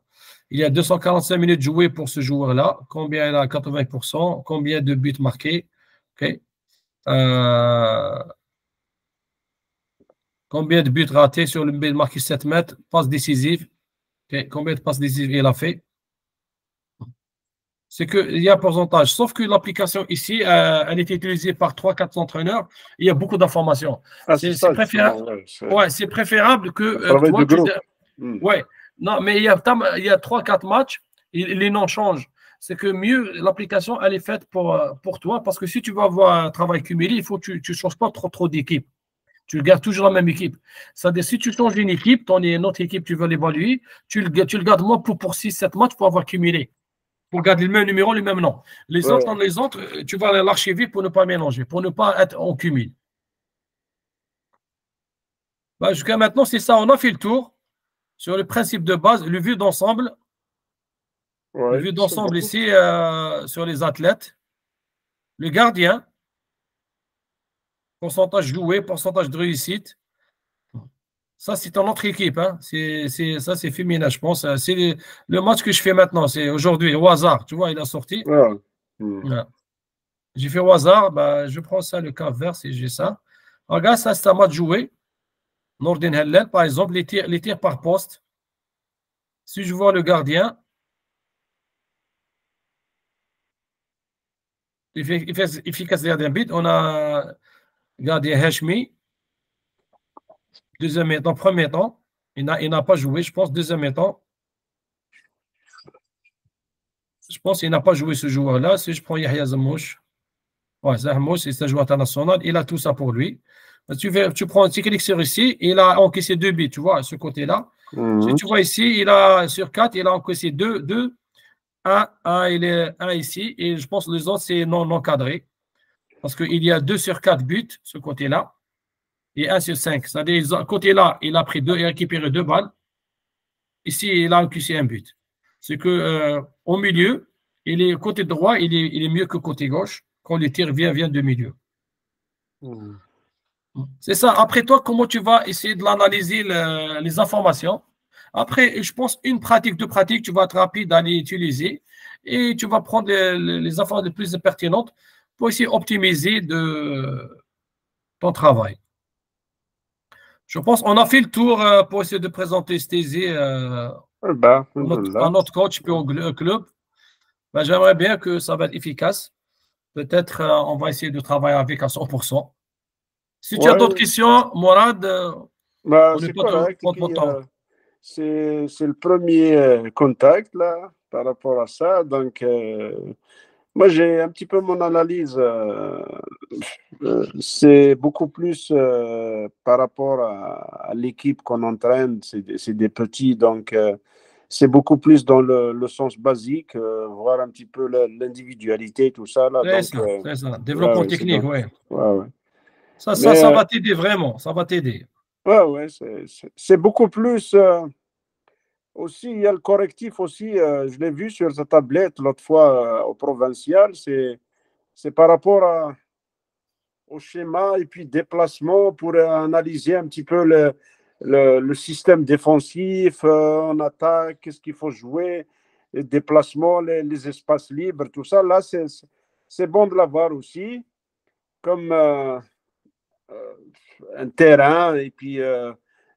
il y a 245 minutes jouées pour ce joueur-là. Combien il a? 80%? Combien de buts marqués? OK. Euh, combien de buts ratés sur le but marqué 7 mètres? Passe décisive. Combien de passes décisives il a fait? C'est qu'il y a un pourcentage. Sauf que l'application ici, euh, elle est utilisée par 3-4 entraîneurs. Il y a beaucoup d'informations. Ah, c'est- préférable. ouais, que. euh, toi, tu-. Hmm. Ouais, non, mais il y a, a 3-4 matchs, et les noms changent. C'est que mieux, l'application, elle est faite pour, euh, pour toi, parce que si tu veux avoir un travail cumulé, il faut que tu ne changes pas trop, trop d'équipe. Tu gardes toujours la même équipe. C'est-à-dire, si tu changes d'une équipe, ton une autre équipe, tu veux l'évaluer, tu le, tu le gardes moins pour, pour 6-7 matchs pour avoir cumulé. Pour garder le même numéro, le même nom. Les Ouais. autres, les autres, euh, tu vas l'archiver pour ne pas mélanger, pour ne pas être en cumul. Bah, Jusqu'à maintenant, c'est ça. On a fait le tour sur le principe de base, le vue d'ensemble. Ouais, vue d'ensemble ici euh, sur les athlètes. Le gardien. Pourcentage joué, pourcentage de réussite. Ça, c'est en autre équipe. Hein. C'est, ça, c'est féminin, je pense. C'est le, le match que je fais maintenant. C'est aujourd'hui, au hasard. Tu vois, il a sorti. Ouais. Hmm. J'ai fait au hasard. Bah, je prends ça, le cap vert, si j'ai ça. Regarde, ça, c'est un match joué. Nordin Hellel, par exemple, les tirs, les tirs par poste. Si je vois le gardien, efficace gardien but, on a gardien Hashmi. Deuxième temps, premier temps. Il n'a il n'a pas joué, je pense, deuxième temps. Je pense qu'il n'a pas joué ce joueur-là. Si je prends Yahya Zamouche, ouais, Zamouche, c'est un joueur international. Il a tout ça pour lui. Tu, fais- tu prends un clic sur ici, il a encaissé deux buts, tu vois, à ce côté-là. Mhm. Si tu vois ici, il a sur 4, il a encaissé 2, 2, 1, 1, il est 1 ici, et je pense que les autres, c'est non encadré. Parce qu'il y a 2 sur 4 buts, ce côté-là, et 1 sur 5. C'est-à-dire, ce côté-là, il a pris 2 et récupéré 2 balles. Ici, il a encaissé un but. C'est que euh, au milieu, il est côté droit, il est, il est mieux que côté gauche quand le tir vient, vient de milieu. Mhm. C'est ça. Après toi, comment tu vas essayer de l'analyser le- les informations? Après, je pense une pratique, deux pratiques, tu vas être rapide à les utiliser et tu vas prendre les, les- les informations les plus pertinentes pour essayer d'optimiser de ton travail. Je pense qu'on a fait le tour euh, pour essayer de présenter Stézé à à notre coach puis au club. Ben, J'aimerais bien que ça va être efficace. Peut-être euh, on va essayer de travailler avec à 100%. Si tu as d'autres questions, Morad, euh, Bah, On c'est pas correct. de puis, euh, c'est c'est le premier euh, contact là par rapport à ça. Donc, euh, moi, j'ai un petit peu mon analyse. euh, euh, c'est beaucoup plus par rapport à, à l'équipe qu'on entraîne. C'est des, c'est des petits, donc c'est beaucoup plus dans le, le sens basique, voir un petit peu l'individualité, tout ça là. c'est ça, ça. Développement ouais, technique, oui. ouais, ouais. Ça, ça, Mais, ça va t'aider vraiment, ça va t'aider. Ouais, ouais, c'est- beaucoup plus. euh, aussi, il y a le correctif aussi. euh, je l'ai vu sur sa tablette l'autre fois euh, au provincial. C'est par rapport au schéma et puis déplacement pour analyser un petit peu le, le, système défensif en attaque, qu'est-ce qu'il faut jouer, les déplacements, les, les espaces libres, tout ça. Là, c'est bon de l'avoir aussi. Comme. Euh, euh, un terrain et puis euh,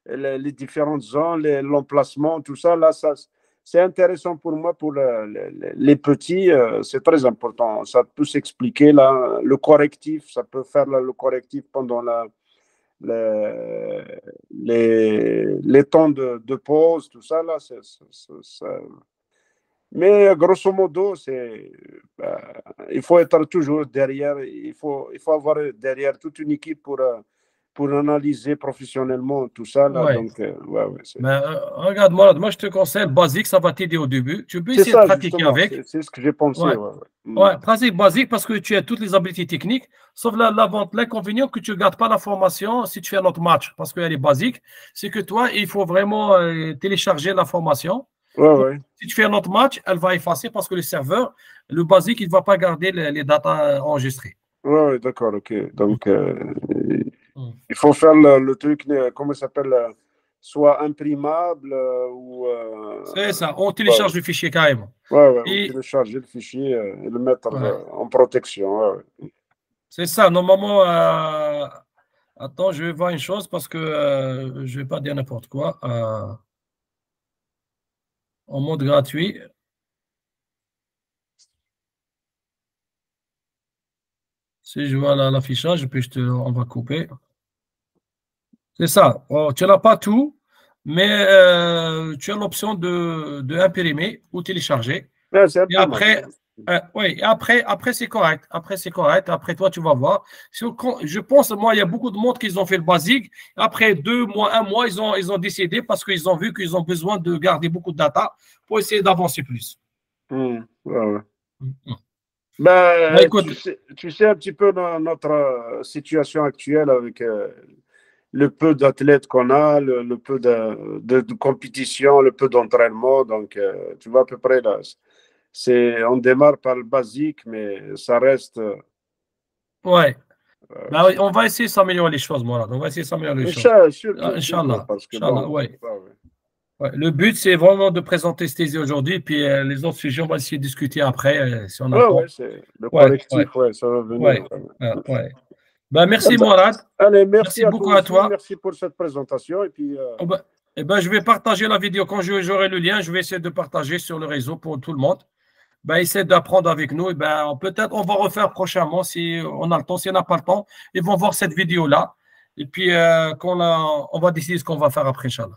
les, différentes zones, l'emplacement, tout ça, là, ça, c'est intéressant pour moi, pour le- les petits, euh, c'est très important. Ça peut s'expliquer, là, le correctif, ça peut faire le correctif pendant la, le- les, les temps de, de pause, tout ça, là, c'est, mais grosso modo, c'est, ben, il faut être toujours derrière, il faut, il faut avoir derrière toute une équipe pour, euh, pour analyser professionnellement tout ça. Là, Ouais. donc, euh, ouais, ouais, c'est, Mais euh, regarde, Morad, moi je te conseille basique, ça va t'aider au début. Tu peux essayer de pratiquer avec. c'est, ce que j'ai pensé. Ouais. Mm. Pratique basique parce que tu as toutes les habiletés techniques, sauf la- l'avant- l'inconvénient que tu ne gardes pas la formation si tu fais un autre match parce qu'elle est basique. C'est que toi, il faut vraiment euh, télécharger la formation. Ouais, ouais. Si tu fais un autre match, elle va effacer parce que le serveur, le basique, il ne va pas garder les, les datas enregistrées. Ouais, d'accord, ok. Donc, euh, Mm. il faut faire le, le truc, euh, comment ça s'appelle, euh, soit imprimable euh, ou. euh, C'est ça, on télécharge le fichier carrément. ouais, ouais, ou Et- télécharger le fichier euh, et le mettre Ouais. en protection. C'est ça, normalement, attends, je vais voir une chose parce que je ne vais pas dire n'importe quoi. En mode gratuit. Si je vois l'affichage, puis je te, on va couper. C'est ça. Oh, tu n'as pas tout, mais euh, tu as l'option de, de imprimer ou télécharger. Ouais, Et après, euh, oui, après, après c'est correct. Après, c'est correct. Après, toi, tu vas voir. Je pense, moi, il y a beaucoup de monde qui ont fait le basique. Après deux mois, un mois, ils ont, ils ont décidé parce qu'ils ont vu qu'ils ont besoin de garder beaucoup de data pour essayer d'avancer plus. Mm, ouais, ouais. Mm. Ben, Bah, écoute. tu, sais, tu sais un petit peu dans notre euh, situation actuelle avec euh, le peu d'athlètes qu'on a, le, le peu de, de, de compétition, le peu d'entraînement. Donc, euh, tu vois à peu près là. C'est, on démarre par le basique, mais ça reste. euh, Ouais. Bah oui, on va essayer de s'améliorer les choses, là. On va essayer de s'améliorer les choses. Inch'Allah, Ah, Inch'Allah. surtout parce que Inch'Allah, bon, ouais. ouais, ouais. Ouais, le but, c'est vraiment de présenter Stézy aujourd'hui, puis euh, les autres sujets, on va essayer de discuter après, euh, si on a Ouais, c'est le collectif, ouais. ça va venir. Ben, merci, Bah, Mourad. Allez, merci, Merci à beaucoup toi à aussi, toi. Merci pour cette présentation. Et puis, euh, Oh ben, eh ben, je vais partager la vidéo. Quand j'aurai le lien, je vais essayer de partager sur le réseau pour tout le monde. Ben, essaie d'apprendre avec nous. Et ben, peut-être on va refaire prochainement si on a le temps. Si on n'a pas le temps, ils vont voir cette vidéo-là. Et puis, euh, qu'on a- on va décider ce qu'on va faire après, Inch'Allah.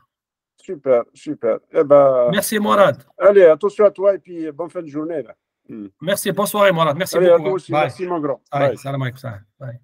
super, super. Eh ben, Merci, Mourad. allez, attention à toi et puis bonne fin de journée. Là. Merci. Bonne soirée, Mourad. Merci allez, à beaucoup. toi aussi. Bye. Merci, mon grand. Bye. Salam alaikum. Bye.